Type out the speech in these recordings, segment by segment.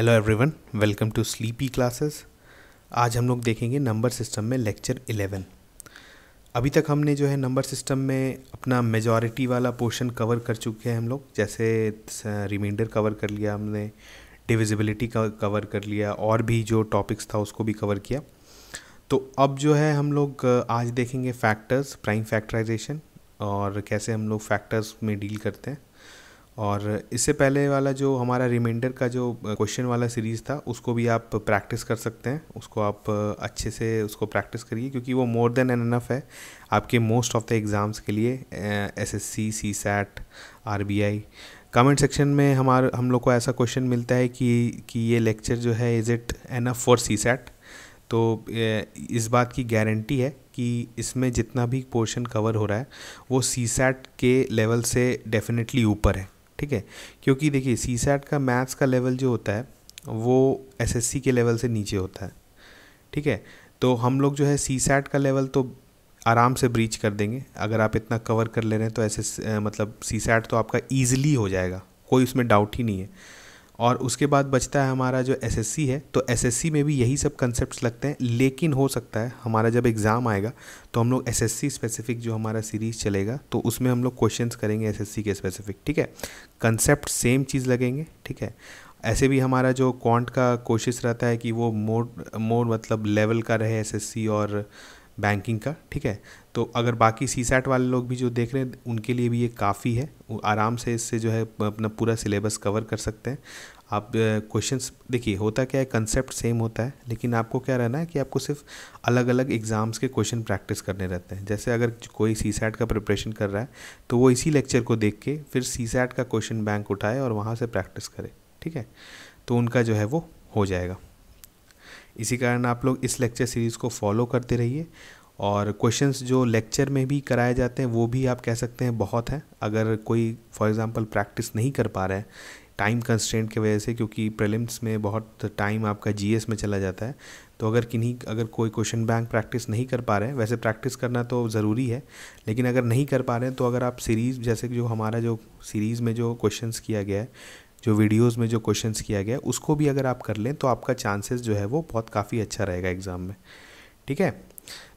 Hello everyone welcome to sleepy classes आज हम लोग देखेंगे नंबर सिस्टम में लेक्चर 11 अभी तक हमने जो है नंबर सिस्टम में अपना मेजॉरिटी वाला पोर्शन कवर कर चुके हैं हम लोग, जैसे रिमाइंडर कवर कर लिया हमने डिविजिबिलिटी का कवर कर लिया, और भी जो टॉपिक्स था उसको भी कवर किया. तो अब जो है हम लोग आज देखेंगे फैक्टर्स प्राइम फैक्टराइजेशन और कैसे हम लोग फैक्टर्स में डील करते हैं. और इससे पहले वाला जो हमारा रिमाइंडर का जो क्वेश्चन वाला सीरीज़ था, उसको भी आप प्रैक्टिस कर सकते हैं। उसको आप अच्छे से उसको प्रैक्टिस करिए, क्योंकि वो मोर देन एन एनफ है आपके मोस्ट ऑफ़ द एग्ज़ाम्स के लिए S S C C SAT R B I comment section में हमारे, हम लोग को ऐसा क्वेश्चन मिलता है कि कि ये लेक्चर जो है is it enough for C SAT तो इस बात की गारंटी है कि इसमें जितना भी पोर्शन कवर हो रहा है, वो सी सैट के लेवल से डेफिनेटली ऊपर है। ठीक है? क्योंकि देखिए सी सैट का मैथ्स का लेवल जो होता है, वो एस एस सी के लेवल से नीचे होता है। ठीक है? तो हम लोग जो है सी सैट का लेवल तो आराम से ब्रीच कर देंगे। अगर आप इतना कवर कर ले रहे हैं तो ऐसे मतलब सी सैट तो आपका ईजिली हो जाएगा। कोई उसमें डाउट ही नहीं है। और उसके बाद बचता है हमारा जो एसएससी है तो एसएससी में भी यही सब कंसेप्ट लगते हैं। लेकिन हो सकता है हमारा जब एग्ज़ाम आएगा तो हम लोग एसएससी स्पेसिफिक जो हमारा सीरीज़ चलेगा तो उसमें हम लोग क्वेश्चंस करेंगे एसएससी के स्पेसिफिक ठीक है? कंसेप्ट सेम चीज़ लगेंगे, ठीक है? ऐसे भी हमारा जो क्वांट का कोशिश रहता है कि वो मोर मोर मतलब लेवल का रहे एसएससी और बैंकिंग का, ठीक है? तो अगर बाकी सी सैट वाले लोग भी जो देख रहे हैं, उनके लिए भी ये काफ़ी है। आराम से इससे जो है अपना पूरा सिलेबस कवर कर सकते हैं। आप क्वेश्चंस देखिए, होता क्या है कंसेप्ट सेम होता है, लेकिन आपको क्या रहना है कि आपको सिर्फ़ अलग अलग एग्ज़ाम्स के क्वेश्चन प्रैक्टिस करने रहते हैं। जैसे अगर कोई सी सैट का प्रिपरेशन कर रहा है तो वो इसी लेक्चर को देख के फिर सी सैट का क्वेश्चन बैंक उठाए और वहाँ से प्रैक्टिस करे, ठीक है? तो उनका जो है वो हो जाएगा। इसी कारण आप लोग इस लेक्चर सीरीज़ को फॉलो करते रहिए और क्वेश्चंस जो लेक्चर में भी कराए जाते हैं, वो भी आप कह सकते हैं बहुत हैं। अगर कोई फॉर एग्ज़ाम्पल प्रैक्टिस नहीं कर पा रहे हैं टाइम कंस्टेंट की वजह से, क्योंकि प्रीलिम्स में बहुत टाइम आपका जीएस में चला जाता है तो अगर किन्हीं, अगर कोई क्वेश्चन बैंक प्रैक्टिस नहीं कर पा रहे हैं, वैसे प्रैक्टिस करना तो ज़रूरी है, लेकिन अगर नहीं कर पा रहे हैं तो अगर आप सीरीज़ जैसे जो हमारा जो सीरीज़ में जो क्वेश्चंस किया गया है जो वीडियोस में जो क्वेश्चंस किया गया उसको भी अगर आप कर लें तो आपका चांसेस जो है वो बहुत काफ़ी अच्छा रहेगा एग्ज़ाम में। ठीक है?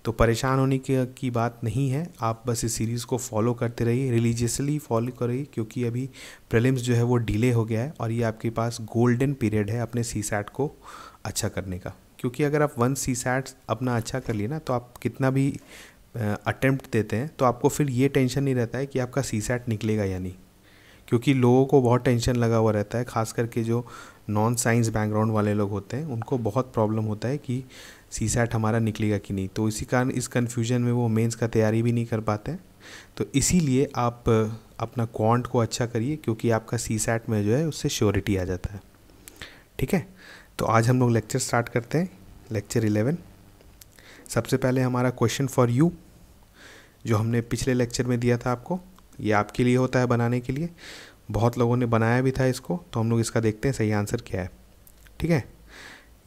तो परेशान होने की, की बात नहीं है। आप बस इस सीरीज़ को फॉलो करते रहिए रिलीजियसली फॉलो करिए क्योंकि अभी प्रीलिम्स जो है वो डिले हो गया है और ये आपके पास गोल्डन पीरियड है अपने सी सैट को अच्छा करने का। क्योंकि अगर आप वन सी सैट अपना अच्छा कर लिए ना तो आप कितना भी अटैम्प्ट देते हैं तो आपको फिर ये टेंशन नहीं रहता है कि आपका सी सैट निकलेगा या नहीं। क्योंकि लोगों को बहुत टेंशन लगा हुआ रहता है, खास करके जो नॉन साइंस बैकग्राउंड वाले लोग होते हैं, उनको बहुत प्रॉब्लम होता है कि सी सैट हमारा निकलेगा कि नहीं। तो इसी कारण, इस कन्फ्यूज़न में वो मेंस का तैयारी भी नहीं कर पाते हैं। तो इसीलिए आप अपना क्वांट को अच्छा करिए, क्योंकि आपका सी सैट में जो है, उससे श्योरिटी आ जाता है। ठीक है? तो आज हम लोग लेक्चर स्टार्ट करते हैं। लेक्चर इलेवन सबसे पहले हमारा क्वेश्चन फॉर यू जो हमने पिछले लेक्चर में दिया था आपको। ये आपके लिए होता है बनाने के लिए। बहुत लोगों ने बनाया भी था इसको तो हम लोग इसका देखते हैं सही आंसर क्या है। ठीक है?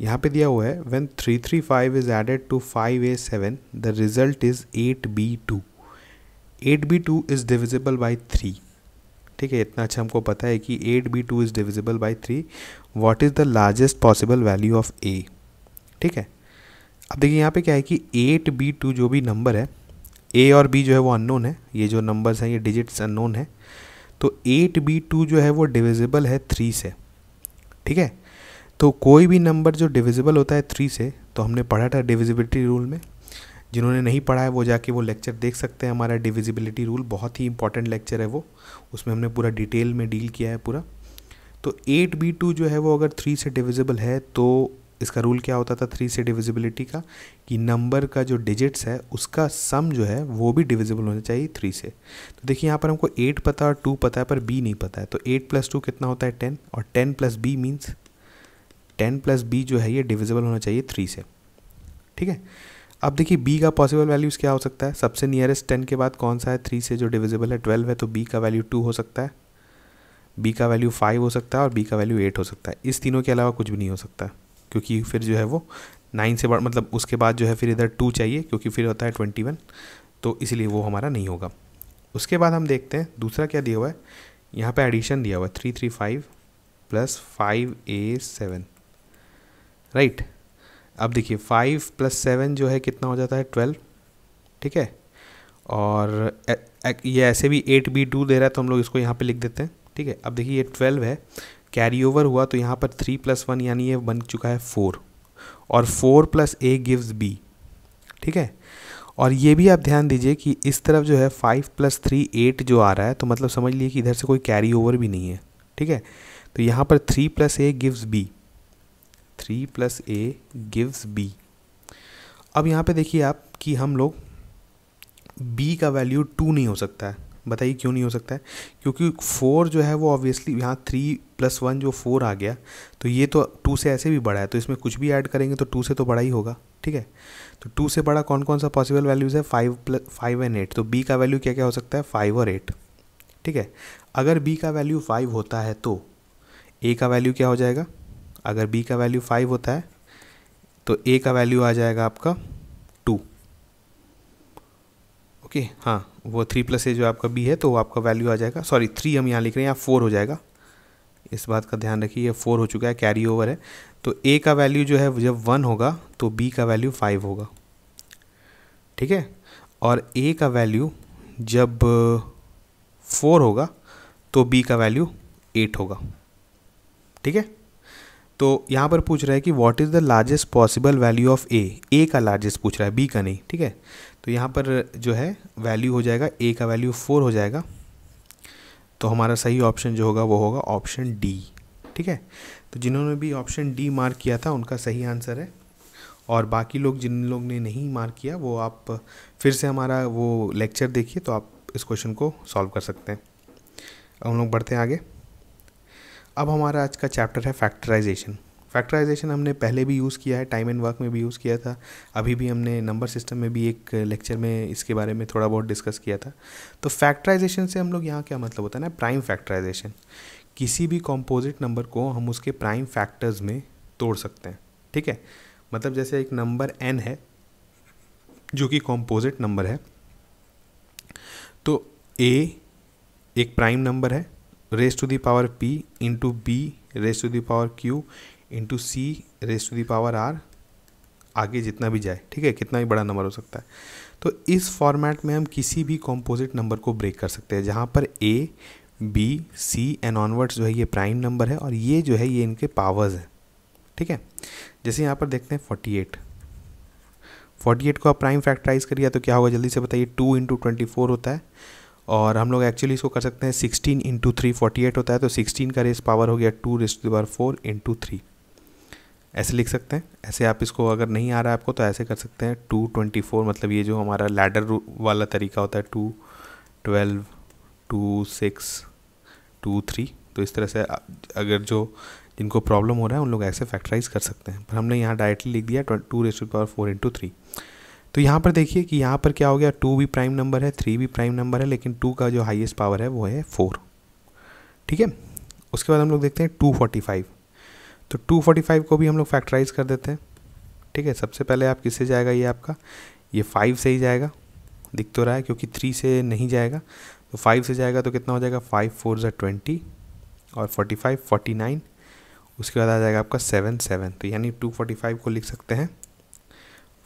यहाँ पे दिया हुआ है when three three five is added to five A seven the result is eight B two eight B two is divisible by three ठीक है, इतना अच्छा हमको पता है कि eight B two is divisible by three what is the largest possible value of A ठीक है? अब देखिए यहाँ पे क्या है कि एट बी टू जो भी नंबर है ए और बी जो है वो अननोन है, ये जो नंबर्स हैं, ये डिजिट्स अननोन है तो एट बी टू जो है वो डिविजिबल है थ्री से, ठीक है? तो कोई भी नंबर जो डिविजिबल होता है थ्री से तो हमने पढ़ा था डिविजिबिलिटी रूल में, जिन्होंने नहीं पढ़ा है वो जाके वो लेक्चर देख सकते हैं, हमारा डिविजिबिलिटी रूल बहुत ही इंपॉर्टेंट लेक्चर है वो, उसमें हमने पूरा डिटेल में डील किया है पूरा। तो एट बी टू जो है वो अगर थ्री से डिविजिबल है तो इसका रूल क्या होता था? थ्री से डिविजिबिलिटी का, कि नंबर का जो डिजिट्स है, उसका सम जो है, वो भी डिविजिबल होना चाहिए थ्री से। तो देखिए, यहाँ पर हमको एट पता और टू पता है, पर बी नहीं पता है। तो एट प्लस टू कितना होता है? टेन और ten plus B means ten plus B जो है, ये डिविजिबल होना चाहिए थ्री से। ठीक है? अब देखिए बी का पॉसिबल वैल्यूज़ क्या हो सकता है? सबसे नियरेस्ट टेन के बाद कौन सा है? थ्री से जो डिविजिबल है ट्वेल्व है तो बी का वैल्यू टू हो सकता है। बी का वैल्यू फाइव हो सकता है और बी का वैल्यू एट हो सकता है। इस तीनों के अलावा कुछ भी नहीं हो सकता। क्योंकि फिर जो है वो नाइन से मतलब उसके बाद जो है फिर इधर टू चाहिए क्योंकि फिर होता है ट्वेंटी वन तो इसलिए वो हमारा नहीं होगा। उसके बाद हम देखते हैं दूसरा क्या दिया हुआ है? यहाँ पे एडिशन दिया हुआ है three three five plus five A seven right अब देखिए फाइव प्लस सेवन जो है कितना हो जाता है? ट्वेल्व ठीक है? और ए, ए, ये ऐसे भी एट बी टू दे रहा है तो हम लोग इसको यहाँ पे लिख देते हैं। ठीक है? अब देखिए ये ट्वेल्व है। कैरी ओवर हुआ तो यहाँ पर थ्री प्लस वन यानी ये बन चुका है फोर और four plus A gives B ठीक है? और ये भी आप ध्यान दीजिए कि इस तरफ़ जो है फाइव प्लस थ्री एट जो आ रहा है तो मतलब समझ लिए कि इधर से कोई कैरी ओवर भी नहीं है. ठीक है? तो यहाँ पर three plus A gives B three plus A gives B अब यहाँ पे देखिए आप कि हम लोग बी का वैल्यू टू नहीं हो सकता है. बताइए क्यों नहीं हो सकता है? क्योंकि फोर जो है वो ऑब्वियसली यहाँ थ्री प्लस वन जो फोर आ गया तो ये तो टू से ऐसे भी बड़ा है तो इसमें कुछ भी ऐड करेंगे तो टू से तो बड़ा ही होगा, ठीक है? तो टू से बड़ा कौन कौन सा पॉसिबल वैल्यूज़ है? Five plus five and eight तो बी का वैल्यू क्या क्या हो सकता है? फाइव और एट ठीक है? अगर बी का वैल्यू फाइव होता है तो ए का वैल्यू क्या हो जाएगा? अगर बी का वैल्यू फाइव होता है तो ए का वैल्यू आ जाएगा आपका टू ओके हाँ वो थ्री प्लस ए जो आपका बी है तो आपका वैल्यू आ जाएगा। सॉरी थ्री हम यहाँ लिख रहे हैं, यहाँ फोर हो जाएगा। इस बात का ध्यान रखिए, ये फोर हो चुका है कैरी ओवर है। तो ए का वैल्यू जो है, जब वन होगा तो बी का वैल्यू फाइव होगा। ठीक है? और ए का वैल्यू जब फोर होगा तो बी का वैल्यू एट होगा। ठीक है? तो यहाँ पर पूछ रहा है कि what is the largest possible value of A A का लार्जेस्ट पूछ रहा है बी का नहीं। ठीक है? तो यहाँ पर जो है वैल्यू हो जाएगा ए का वैल्यू फोर हो जाएगा। तो हमारा सही ऑप्शन जो होगा, वो होगा ऑप्शन डी ठीक है? तो जिन्होंने भी ऑप्शन डी मार्क किया था, उनका सही आंसर है। और बाकी लोग जिन लोग ने नहीं मार्क किया, वो आप फिर से हमारा वो लेक्चर देखिए तो आप इस क्वेश्चन को सॉल्व कर सकते हैं। हम लोग बढ़ते हैं आगे। अब हमारा आज का चैप्टर है फैक्टराइजेशन फैक्टराइजेशन हमने पहले भी यूज़ किया है टाइम एंड वर्क में भी यूज़ किया था। अभी भी हमने नंबर सिस्टम में भी एक लेक्चर में इसके बारे में थोड़ा बहुत डिस्कस किया था। तो फैक्टराइजेशन से हम लोग यहाँ क्या मतलब होता है ना? प्राइम फैक्टराइजेशन किसी भी कॉम्पोजिट नंबर को हम उसके प्राइम फैक्टर्स में तोड़ सकते हैं। ठीक है? मतलब जैसे एक नंबर एन है, जो कि कॉम्पोजिट नंबर है तो ए एक प्राइम नंबर है raise to the power P into B raise to the power Q into C raise to the power R आगे जितना भी जाए, ठीक है? कितना भी बड़ा नंबर हो सकता है। तो इस फॉर्मेट में हम किसी भी कॉम्पोजिट नंबर को ब्रेक कर सकते हैं, जहाँ पर A B C and onwards जो है, ये प्राइम नंबर है और ये जो है, ये इनके पावर्स हैं, ठीक है? जैसे यहाँ पर देखते हैं फोर्टी एट फोर्टी एट को आप प्राइम फैक्टराइज करिए तो क्या होगा? जल्दी से बताइए टू इंटू ट्वेंटी फोर होता है और हम लोग एक्चुअली इसको कर सकते हैं sixteen into three forty eight होता है तो सिक्सटीन का रेस पावर हो गया two raise to power four into three ऐसे लिख सकते हैं। ऐसे आप इसको अगर नहीं आ रहा है आपको तो ऐसे कर सकते हैं। टू ट्वेंटी फोर मतलब ये जो हमारा लैडर वाला तरीका होता है, two twelve, two six, two three तो इस तरह से अगर जो जिनको प्रॉब्लम हो रहा है, उन लोग ऐसे फैक्टराइज कर सकते हैं। पर हमने यहाँ डायरेक्टली लिख दिया two raise to power four into three तो यहाँ पर देखिए कि यहाँ पर क्या हो गया, टू भी प्राइम नंबर है, थ्री भी प्राइम नंबर है, लेकिन टू का जो हाईएस्ट पावर है, वो है फोर। ठीक है? उसके बाद हम लोग देखते हैं टू फोर्टी फाइव। तो टू फोर्टी फाइव को भी हम लोग फैक्टराइज कर देते हैं। ठीक है, सबसे पहले आप किससे जाएगा ये आपका? ये फाइव से ही जाएगा। दिख तो रहा है क्योंकि थ्री से नहीं जाएगा। तो फाइव से जाएगा तो कितना हो जाएगा? फाइव फोर ज़ा ट्वेंटी और फोर्टी फाइव फोर्टी नाइन उसके बाद आ जाएगा आपका सेवन सेवन तो यानी टू फोर्टी फाइव को लिख सकते हैं।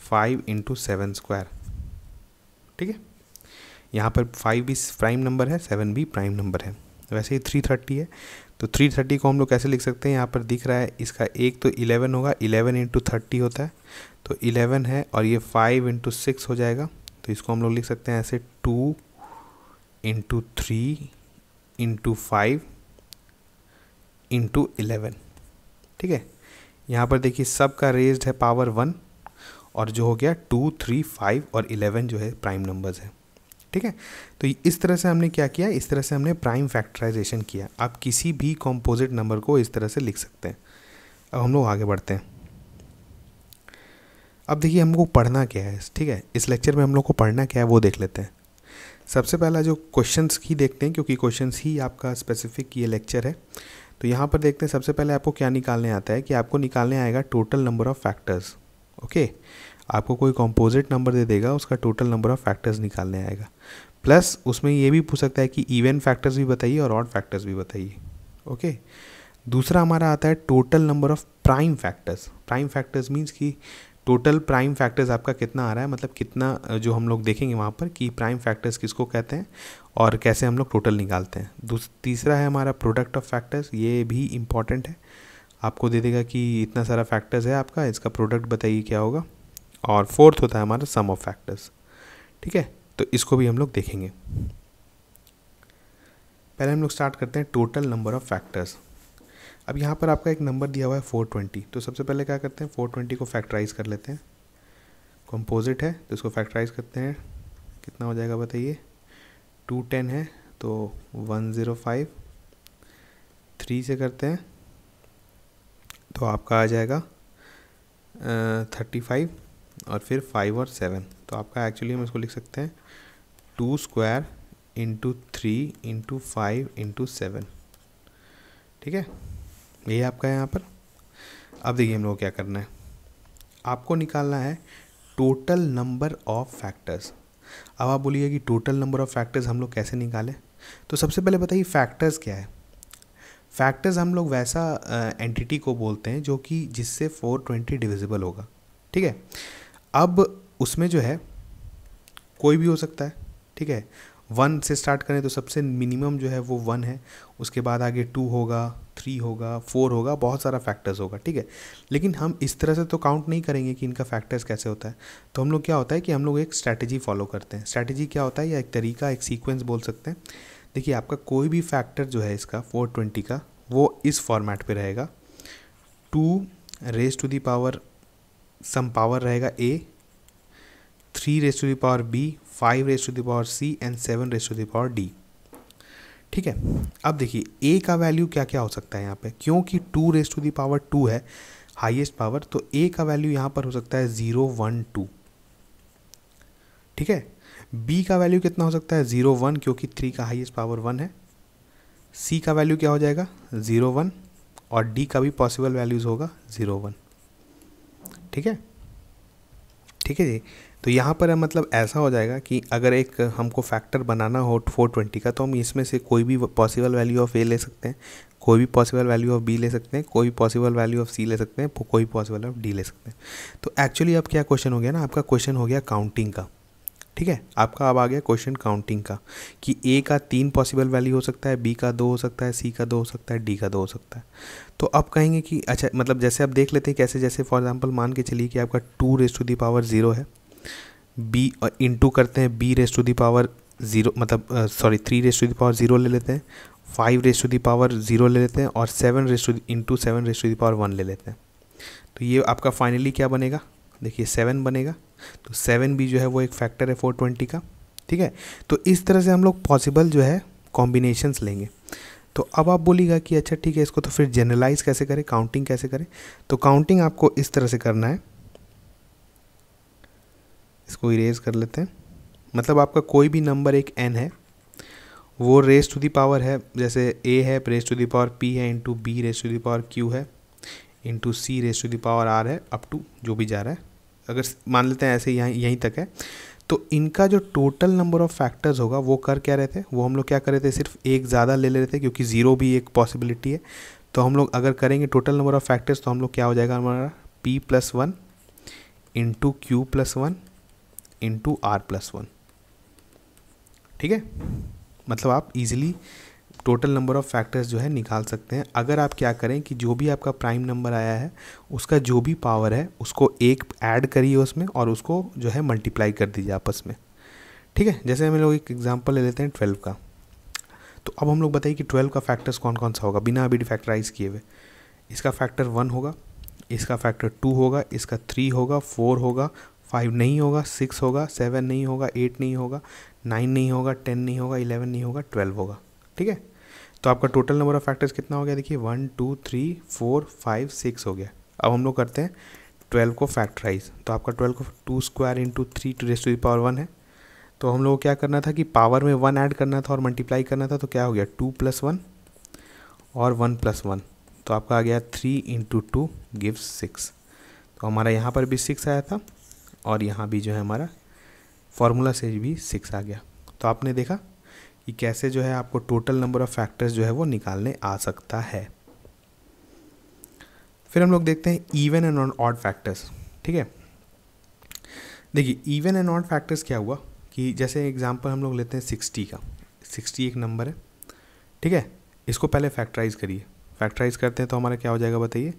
फाइव इंटू सेवन स्क्वायर ठीक है? यहाँ पर फाइव भी प्राइम नंबर है सेवन भी प्राइम नंबर है। वैसे ही थ्री थर्टी है। तो थ्री थर्टी को हम लोग कैसे लिख सकते हैं? यहाँ पर दिख रहा है, इसका एक तो इलेवन होगा इलेवन इंटू थर्टी होता है तो इलेवन है और ये फाइव इंटू सिक्स हो जाएगा तो इसको हम लोग लिख सकते हैं ऐसे two into three into five into eleven ठीक है? यहाँ पर देखिए सब का रेज्ड है पावर वन और जो हो गया टू थ्री फाइव और इलेवन जो है प्राइम नंबर्स है। ठीक है? तो इस तरह से हमने क्या किया? इस तरह से हमने प्राइम फैक्टराइजेशन किया। आप किसी भी कॉम्पोजिट नंबर को इस तरह से लिख सकते हैं। अब हम लोग आगे बढ़ते हैं। अब देखिए, हमको पढ़ना क्या है? ठीक है? इस लेक्चर में हम लोग को पढ़ना क्या है, वो देख लेते हैं। सबसे पहला जो क्वेश्चंस ही देखते हैं, क्योंकि क्वेश्चंस ही आपका स्पेसिफिक ये लेक्चर है। तो यहाँ पर देखते हैं, सबसे पहले आपको क्या निकालने आता है कि आपको निकालने आएगा total number of factors okay आपको कोई कॉम्पोजिट नंबर दे देगा, उसका टोटल नंबर ऑफ़ फैक्टर्स निकालने आएगा। प्लस उसमें ये भी पूछ सकता है कि इवन फैक्टर्स भी बताइए और ऑड फैक्टर्स भी बताइए। ओके दूसरा हमारा आता है total number of prime factors prime factors means कि टोटल प्राइम फैक्टर्स आपका कितना आ रहा है मतलब कितना जो हम लोग देखेंगे वहाँ पर कि प्राइम फैक्टर्स किसको कहते हैं और कैसे हम लोग टोटल निकालते हैं। तीसरा है हमारा प्रोडक्ट ऑफ़ फैक्टर्स ये भी इंपॉर्टेंट है। आपको दे देगा कि इतना सारा फैक्टर्स है आपका, इसका प्रोडक्ट बताइए क्या होगा। और फोर्थ होता है हमारा सम ऑफ़ फैक्टर्स। ठीक है? तो इसको भी हम लोग देखेंगे। पहले हम लोग स्टार्ट करते हैं टोटल नंबर ऑफ़ फैक्टर्स। अब यहाँ पर आपका एक नंबर दिया हुआ है फोर ट्वेंटी। तो सबसे पहले क्या करते हैं? फोर ट्वेंटी को फैक्टराइज कर लेते हैं। कंपोजिट है तो इसको फैक्टराइज करते हैं। कितना हो जाएगा बताइए? टू टेन है तो वन ज़ीरो फाइव। थ्री से करते हैं तो आपका आ जाएगा थर्टी फाइव। और फिर फाइव और सेवन तो आपका एक्चुअली हम इसको लिख सकते हैं two square into three into five into seven ठीक है? ये आपका यहाँ पर. अब देखिए हम लोग क्या करना है. आपको निकालना है टोटल नंबर ऑफ़ फैक्टर्स अब आप बोलिए कि टोटल नंबर ऑफ़ फैक्टर्स हम लोग कैसे निकालें? तो सबसे पहले बताइए फैक्टर्स क्या है? फैक्टर्स हम लोग वैसा एंटिटी को बोलते हैं जो कि जिससे 420 डिविजिबल होगा. ठीक है? अब उसमें जो है, कोई भी हो सकता है, ठीक है? वन से स्टार्ट करें तो सबसे मिनिमम जो है वो वन है। उसके बाद आगे टू होगा, थ्री होगा, फोर होगा, बहुत सारा फैक्टर्स होगा, ठीक है? लेकिन हम इस तरह से तो काउंट नहीं करेंगे कि इनका फैक्टर्स कैसे होता है। तो हम लोग क्या होता है कि हम लोग एक स्ट्रैटेजी फॉलो करते हैं। स्ट्रैटेजी क्या होता है या एक तरीका, एक सीक्वेंस बोल सकते हैं? देखिए, आपका कोई भी फैक्टर जो है इसका फोर ट्वेंटी का, वो इस फॉर्मेट पर रहेगा। Two raise to the power some power रहेगा A three raise to the power B five raise to the power C and seven raise to the power D ठीक है? अब देखिए ए का वैल्यू क्या क्या हो सकता है यहाँ पे? क्योंकि two raise to the power two है हाईएस्ट पावर तो ए का वैल्यू यहाँ पर हो सकता है ज़ीरो वन टू ठीक है? बी का वैल्यू कितना हो सकता है? ज़ीरो वन क्योंकि थ्री का हाईएस्ट पावर वन है। सी का वैल्यू क्या हो जाएगा? ज़ीरो वन और डी का भी पॉसिबल वैल्यूज़ होगा ज़ीरो वन ठीक है? ठीक है जी। तो यहाँ पर मतलब ऐसा हो जाएगा कि अगर एक हमको फैक्टर बनाना हो फोर ट्वेंटी का तो हम इसमें से कोई भी पॉसिबल वैल्यू ऑफ़ ए ले सकते हैं, कोई भी पॉसिबल वैल्यू ऑफ़ बी ले सकते हैं, कोई पॉसिबल वैल्यू ऑफ़ सी ले सकते हैं, कोई पॉसिबल ऑफ़ डी ले सकते हैं। तो एक्चुअली अब क्या क्वेश्चन हो गया ना? आपका क्वेश्चन हो गया काउंटिंग का। ठीक है? आपका अब आ गया क्वेश्चन काउंटिंग का कि ए का तीन पॉसिबल वैल्यू हो सकता है बी का दो हो सकता है सी का दो हो सकता है डी का दो हो सकता है। तो अब कहेंगे कि अच्छा मतलब जैसे आप देख लेते हैं कैसे, जैसे फॉर एग्जांपल मान के चलिए कि आपका two raise to the power zero है। बी इंटू करते हैं B raise to the power zero मतलब sorry three raise to the power zero ले लेते हैं five raise to the power zero ले लेते हैं और seven raise to into seven raise to the power one ले लेते हैं। तो ये आपका फाइनली क्या बनेगा? देखिए सेवन बनेगा। तो सेवन भी जो है वो एक फैक्टर है फोर ट्वेंटी का, ठीक है? तो इस तरह से हम लोग पॉसिबल जो है कॉम्बिनेशंस लेंगे। तो अब आप बोलिएगा कि अच्छा ठीक है, इसको तो फिर जनरलाइज कैसे करें? काउंटिंग कैसे करें? तो काउंटिंग आपको इस तरह से करना है। इसको इरेज कर लेते हैं। मतलब आपका कोई भी नंबर एक एन है, वो रेस टू दी पावर है। जैसे ए है raise to the power P है into B raise to the power Q है into C raise to the power R है अप टू जो भी जा रहा है। अगर मान लेते हैं ऐसे यहाँ, यहीं तक है। तो इनका जो टोटल नंबर ऑफ़ फैक्टर्स होगा, वो कर क्या रहे थे? वो हम लोग क्या कर रहे थे? सिर्फ़ एक ज़्यादा ले ले रहे थे, क्योंकि ज़ीरो भी एक पॉसिबिलिटी है। तो हम लोग अगर करेंगे टोटल नंबर ऑफ़ फैक्टर्स तो हम लोग क्या हो जाएगा हमारा? P plus one into Q plus one into R plus one ठीक है? मतलब आप easily total number of factors जो है निकाल सकते हैं। अगर आप क्या करें कि जो भी आपका प्राइम नंबर आया है, उसका जो भी पावर है, उसको एक ऐड करिए उसमें और उसको जो है मल्टीप्लाई कर दीजिए आपस में। ठीक है? जैसे हम लोग एक एग्जांपल ले लेते हैं ट्वेल्व का। तो अब हम लोग बताइए कि ट्वेल्व का फैक्टर्स कौन कौन सा होगा? बिना अभी डिफैक्टराइज किए हुए। इसका फैक्टर वन होगा, इसका फैक्टर टू होगा, इसका थ्री होगा फोर होगा फाइव नहीं होगा सिक्स होगा सेवन नहीं होगा एट नहीं होगा नाइन नहीं होगा टेन नहीं होगा इलेवन नहीं होगा ट्वेल्व होगा। ठीक है? तो आपका टोटल नंबर ऑफ़ फैक्टर्स कितना हो गया? देखिए one two three four five six हो गया। अब हम लोग करते हैं ट्वेल्व को फैक्टराइज तो आपका ट्वेल्व को two square into three two raise to power one है। तो हम लोग को क्या करना था कि पावर में वन ऐड करना था और मल्टीप्लाई करना था तो क्या हो गया? टू प्लस वन और वन प्लस वन तो आपका आ गया three into two gives six तो हमारा यहाँ पर भी सिक्स आया था और यहाँ भी जो है हमारा फॉर्मूला से भी सिक्स आ गया। तो आपने देखा? कि कैसे जो है आपको टोटल नंबर ऑफ़ फैक्टर्स जो है वो निकालने आ सकता है। फिर हम लोग देखते हैं इवन एंड ऑड फैक्टर्स ठीक है? देखिए इवन एंड ऑड फैक्टर्स क्या हुआ कि जैसे एग्जांपल हम लोग लेते हैं सिक्सटी का। सिक्सटी एक नंबर है, ठीक है? इसको पहले फैक्टराइज करिए। फैक्टराइज करते हैं तो हमारा क्या हो जाएगा बताइए?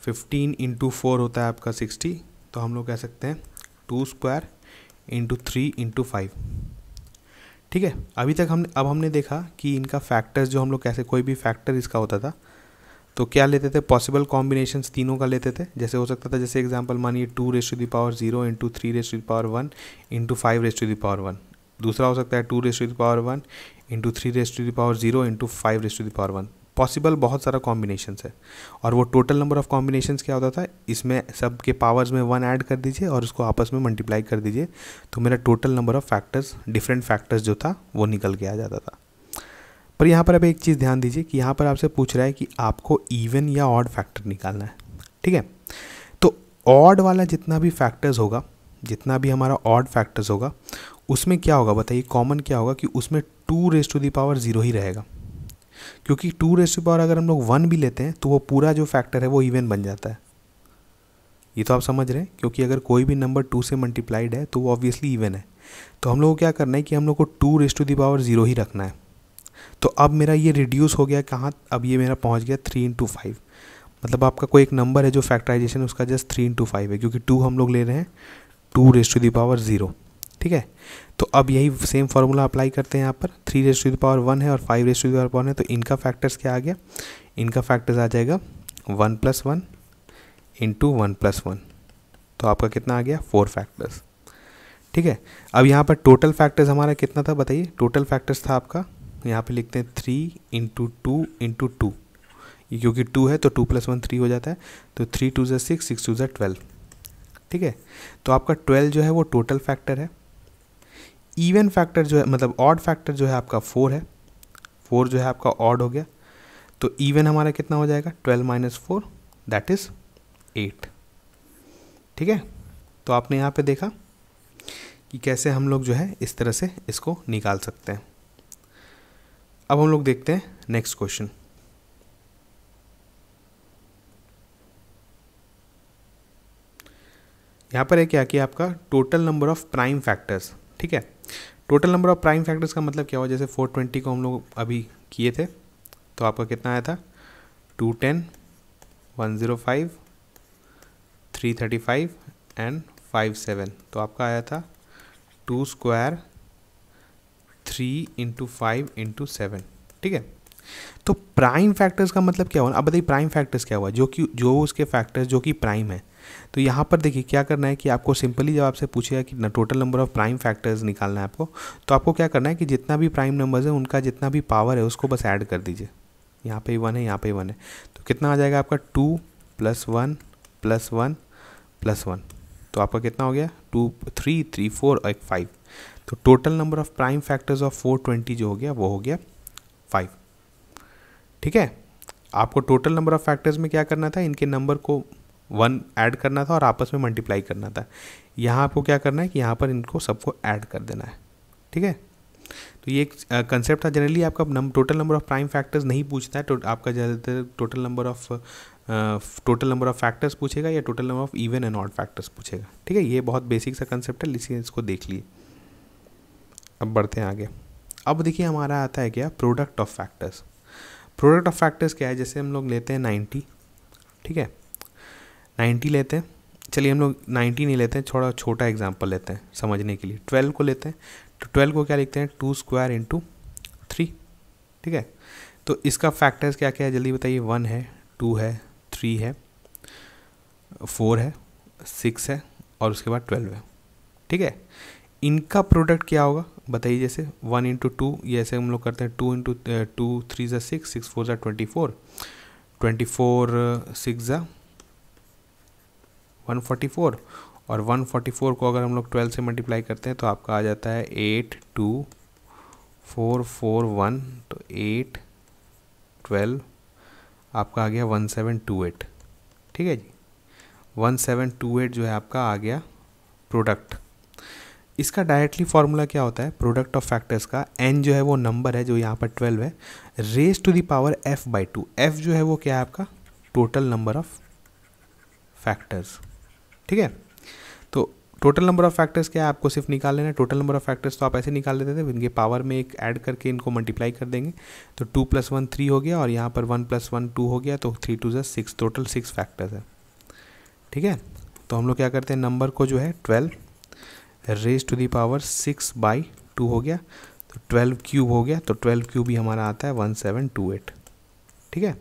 फिफ्टीन इंटू फोर होता है आपका सिक्सटी तो हम लोग कह सकते हैं two square into three into five ठीक है? अभी तक हमने, अब हमने देखा कि इनका फैक्टर्स जो हम लोग कैसे, कोई भी फैक्टर इसका होता था तो क्या लेते थे? पॉसिबल कॉम्बिनेशन तीनों का लेते थे। जैसे हो सकता था, जैसे एग्ज़ाम्पल मानिए two raise to the power zero into three raise to the power one into five raise to the power one दूसरा हो सकता है two raise to the power one into three raise to the power zero into five raise to the power one possible बहुत सारा combination है। और वो total number of combination क्या होता था? इसमें सब के पावर्स में वन ऐड कर दीजिए और उसको आपस में मल्टीप्लाई कर दीजिए। तो मेरा total number of factors different factors जो था, वो निकल के आ जाता था। पर यहाँ पर अब एक चीज़ ध्यान दीजिए कि यहाँ पर आपसे पूछ रहा है कि आपको इवन या ऑड फैक्टर निकालना है। ठीक है? तो ऑड वाला जितना भी फैक्टर्स होगा, जितना भी हमारा ऑड फैक्टर्स होगा, उसमें क्या होगा बताइए? कॉमन क्या होगा कि उसमें two raise to the power zero ही रहेगा। क्योंकि टू रेस पावर अगर हम लोग वन भी लेते हैं तो वो पूरा जो फैक्टर है, वो इवन बन जाता है। ये तो आप समझ रहे हैं? क्योंकि अगर कोई भी नंबर टू से मल्टीप्लाइड है तो वो ऑब्वियसली इवन है। तो हम लोग को क्या करना है कि हम लोग को two raise to the power zero ही रखना है। तो अब मेरा ये रिड्यूस हो गया कहाँ? अब ये मेरा पहुँच गया थ्री इंटू फाइव मतलब आपका कोई एक नंबर है जो फैक्टराइजेशन उसका जस्ट थ्री इंटू फाइव है, क्योंकि टू हम लोग ले रहे हैं two raise to the power zero ठीक है? तो अब यही सेम फार्मूला अप्लाई करते हैं यहाँ पर। Three raise to the power one है और five raise to the power one है तो इनका फैक्टर्स क्या आ गया? इनका फैक्टर्स आ जाएगा one plus one into one plus one तो आपका कितना आ गया? फोर फैक्टर्स ठीक है? अब यहाँ पर टोटल फैक्टर्स हमारा कितना था बताइए? टोटल फैक्टर्स था आपका? यहाँ पे लिखते हैं three into two into two क्योंकि टू है तो टू प्लस वन थ्री हो जाता है। तो थ्री टू ज़ा सिक्स सिक्स टू ज़ा ट्वेल्व ठीक है? तो आपका ट्वेल्व जो है वो टोटल फैक्टर है। इवन फैक्टर जो है मतलब ऑड फैक्टर जो है आपका फोर है। फोर जो है आपका ऑड हो गया। तो इवन हमारा कितना हो जाएगा? Twelve minus four that is eight ठीक है? तो आपने यहाँ पे देखा कि कैसे हम लोग जो है, इस तरह से इसको निकाल सकते हैं। अब हम लोग देखते हैं नेक्स्ट क्वेश्चन यहाँ पर है क्या कि आपका total number of prime factors ठीक है? Total number of prime factors का मतलब क्या हुआ? जैसे 420 को हम लोग अभी किए थे तो आपका कितना आया था? Two ten one zero five three thirty five and five seven तो आपका आया था two square three into five into seven ठीक है? तो प्राइम फैक्टर्स का मतलब क्या हुआ? अब बताइए प्राइम फैक्टर्स क्या हुआ? जो कि, जो उसके फैक्टर्स जो कि प्राइम है तो यहाँ पर देखिए क्या करना है कि आपको सिंपली जब आपसे पूछेगा कि total number of prime factors निकालना है आपको तो आपको क्या करना है कि जितना भी प्राइम नंबर्स है, उनका जितना भी पावर है, उसको बस ऐड कर दीजिए। यहाँ पे वन है, यहाँ पे वन है। तो कितना आ जाएगा आपका? Two plus one plus one plus one तो आपका कितना हो गया? टू थ्री थ्री फोर और एक फाइव तो total number of prime factors of four twenty जो हो गया, वो हो गया फाइव ठीक है? आपको टोटल नंबर ऑफ़ फैक्टर्स में क्या करना था? इनके नंबर को वन ऐड करना था और आपस में मल्टीप्लाई करना था। यहाँ आपको क्या करना है कि यहाँ पर इनको सबको ऐड कर देना है। ठीक है? तो ये एक कंसेप्ट था। जनरली आपका नम total number of prime factors नहीं पूछता है। तो आपका ज़्यादातर total number of total number of factors पूछेगा या total number of even and odd factors पूछेगा। ठीक है? ये बहुत बेसिक सा कंसेप्ट है। इसी इसको देख लिए। अब बढ़ते हैं आगे। अब देखिए हमारा आता है क्या? Product of factors product of factors क्या है? जैसे हम लोग लेते हैं नाइन्टी ठीक है? नाइन्टी लेते हैं। चलिए हम लोग नाइन्टी नहीं लेते हैं, थोड़ा छोटा एग्ज़ाम्पल लेते हैं समझने के लिए। ट्वेल्व को लेते हैं तो ट्वेल्व को क्या लिखते हैं? टू स्क्वायर इंटू थ्री, ठीक है? तो इसका फैक्टर्स क्या क्या है? जल्दी बताइए। वन है, टू है, थ्री है, फोर है, सिक्स है और उसके बाद ट्वेल्व है, ठीक है? इनका प्रोडक्ट क्या होगा? बताइए जैसे। वन इंटू टू, ये ऐसे हम लोग करते हैं। टू इंटू टू, थ्री ज़ा सिक्स सिक्स फोर ज़ा twenty four twenty four, six ज़ा वन फोर्टी फोर और वन फोर्टी फोर को अगर हम लोग ट्वेल्व से मल्टीप्लाई करते हैं तो आपका आ जाता है eight two four four one तो एट ट्वेल्व आपका आ गया वन सेवन टू एट। ठीक है जी? वन सेवन टू एट जो है आपका आ गया प्रोडक्ट। इसका डायरेक्टली फार्मूला क्या होता है? प्रोडक्ट ऑफ़ फैक्टर्स का। एन जो है वो नंबर है जो यहाँ पर ट्वेल्व है। Raise to the power F by two. F जो है वो क्या है आपका? टोटल नंबर ऑफ़ फैक्टर्स ठीक है? तो टोटल नंबर ऑफ़ फैक्टर्स क्या है? आपको सिर्फ़ निकाल लेना है। टोटल नंबर ऑफ़ फैक्टर्स तो आप ऐसे निकाल लेते थे इनके पावर में एक ऐड करके इनको मल्टीप्लाई कर देंगे। तो टू प्लस वन थ्री हो गया और यहाँ पर वन प्लस वन टू हो गया तो थ्री टू ज़ा सिक्स टोटल सिक्स फैक्टर्स है। ठीक है? तो हम लोग क्या करते हैं? नंबर को जो है twelve raise to the power six by two हो गया। तो ट्वेल्व क्यूब हो गया तो ट्वेल्व क्यूब ही हमारा आता है वन सेवन टू एट ठीक है?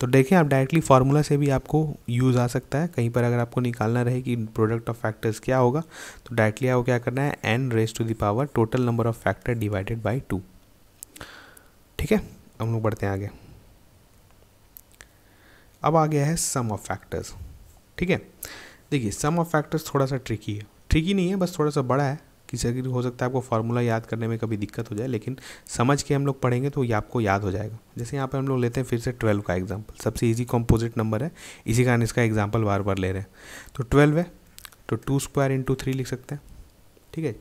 तो देखें, आप डायरेक्टली फार्मूला से भी आपको यूज़ आ सकता है। कहीं पर अगर आपको निकालना रहे कि प्रोडक्ट ऑफ़ फैक्टर्स क्या होगा तो डायरेक्टली आपको क्या करना है? N raise to the power total number of factor divided by two ठीक है? हम लोग बढ़ते हैं आगे। अब आ गया है सम ऑफ़ फैक्टर्स ठीक है? देखिए सम ऑफ़ फैक्टर्स थोड़ा सा ट्रिकी है। ट्रिकी नहीं है, बस थोड़ा सा बड़ा है। किसी हो सकता है आपको फार्मूला याद करने में कभी दिक्कत हो जाए, लेकिन समझ के हम लोग पढ़ेंगे तो ये आपको याद हो जाएगा। जैसे यहाँ पे हम लोग लेते हैं फिर से ट्वेल्व का एग्ज़ाम्पल सबसे ईजी कॉम्पोजिट नंबर है। इसी कारण इसका एग्ज़ाम्पल बार बार ले रहे हैं। तो ट्वेल्व है तो टू स्क्वायर इंटू थ्री लिख सकते हैं। ठीक है?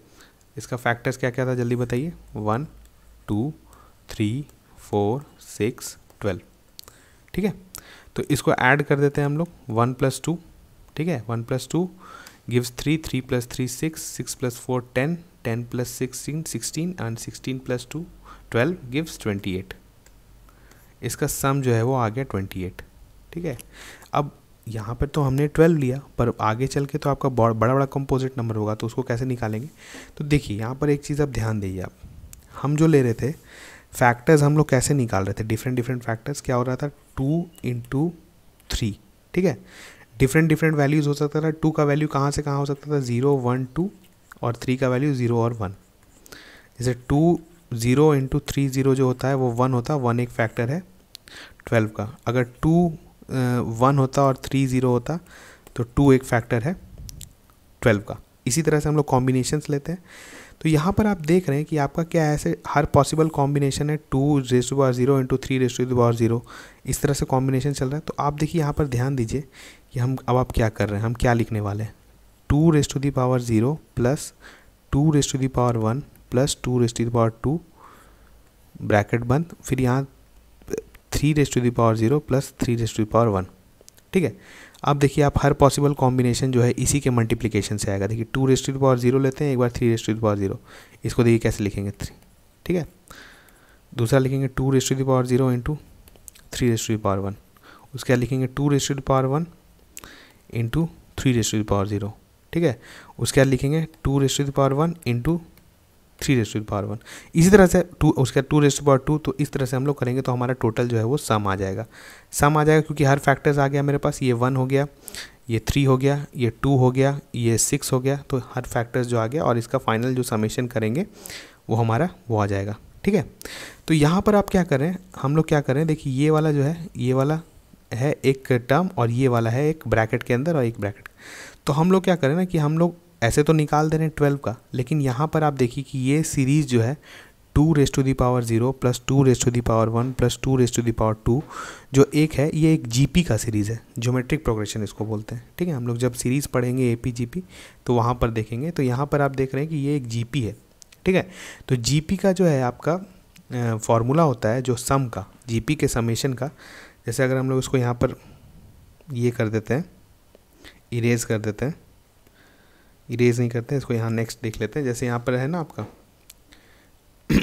इसका फैक्टर्स क्या क्या था जल्दी बताइए। One two three four six twelve ठीक है? तो इसको ऐड कर देते हैं हम लोग। वन प्लस टू ठीक है? One plus two gives 3 3 plus 3 6 6 plus 4 10 10 plus 16 16 and 16 plus 2 12 gives 28 इसका सम जो है वो आ गया 28 ठीक है? अब यहाँ पर तो हमने 12 लिया, पर आगे चल के तो आपका बड़ा बड़ा कंपोजिट नंबर होगा तो उसको कैसे निकालेंगे? तो देखिए, यहाँ पर एक चीज़ आप ध्यान दीजिए आप। हम जो ले रहे थे फैक्टर्स हम लोग कैसे निकाल रहे थे? डिफरेंट डिफरेंट फैक्टर्स क्या हो रहा था? टू इंटू थ्री ठीक है? डिफरेंट डिफरेंट वैल्यूज़ हो सकता था। टू का वैल्यू कहाँ से कहाँ हो सकता था? ज़ीरो वन टू और थ्री का वैल्यू ज़ीरो और वन जैसे two zero into three zero जो होता है, वो वन होता है। वन एक फैक्टर है ट्वेल्व का। अगर टू वन होता और थ्री ज़ीरो होता तो टू एक फैक्टर है ट्वेल्व का। इसी तरह से हम लोग कॉम्बिनेशंस लेते हैं। तो यहाँ पर आप देख रहे हैं कि आपका क्या ऐसे हर पॉसिबल कॉम्बिनेशन है। Two raise to zero into three raise to power zero इस तरह से कॉम्बिनेशन चल रहा है। तो आप देखिए यहाँ पर ध्यान दीजिए कि हम अब आप क्या कर रहे हैं हम क्या लिखने वाले हैं two raise to the power zero plus two raise to the power one plus two raise to the power two bracket बंद फिर यहाँ three raise to the power zero plus three raise to the power one ठीक है अब देखिए आप हर possible combination जो है इसी के मल्टीप्लिकेशन से आएगा देखिए two raise to the power zero लेते हैं एक बार three raise to the power zero इसको देखिए कैसे लिखेंगे थ्री ठीक है दूसरा लिखेंगे two raise to the power zero into three raise to the power one उसके बाद लिखेंगे two raise to the power one into three raise to power zero ठीक है? उसके बाद लिखेंगे two raise to power one into three raise to power one इसी तरह से टू उसके बाद two raise to power two तो इस तरह से हम लोग करेंगे तो हमारा टोटल जो है वो सम आ जाएगा। सम आ जाएगा क्योंकि हर फैक्टर्स आ गया मेरे पास। ये वन हो गया, ये थ्री हो गया, ये टू हो गया, ये सिक्स हो गया तो हर फैक्टर्स जो आ गया और इसका फाइनल जो समेशन करेंगे, वो हमारा वो आ जाएगा। ठीक है? तो यहाँ पर आप क्या करें हम लोग क्या करें देखिए, ये वाला जो है, ये वाला है एक टर्म और ये वाला है एक ब्रैकेट के अंदर और एक ब्रैकेट तो हम लोग क्या करें ना कि हम लोग ऐसे तो निकाल दे रहे हैं ट्वेल्व का, लेकिन यहाँ पर आप देखिए कि ये सीरीज़ जो है two raise to the power zero plus two raise to the power one plus two raise to the power two जो एक है, ये एक जीपी का सीरीज़ है ज्योमेट्रिक प्रोग्रेशन इसको बोलते हैं। ठीक है, हम लोग जब सीरीज़ पढ़ेंगे ए पी जी पी तो वहाँ पर देखेंगे। तो यहाँ पर आप देख रहे हैं कि ये एक जी पी है। ठीक है तो जी पी का जो है आपका फॉर्मूला होता है जो सम का जी पी के समेशन का जैसे अगर हम लोग इसको यहाँ पर ये कर देते हैं इरेज कर देते हैं इरेज नहीं करते हैं इसको यहाँ नेक्स्ट देख लेते हैं। जैसे यहाँ पर है ना आपका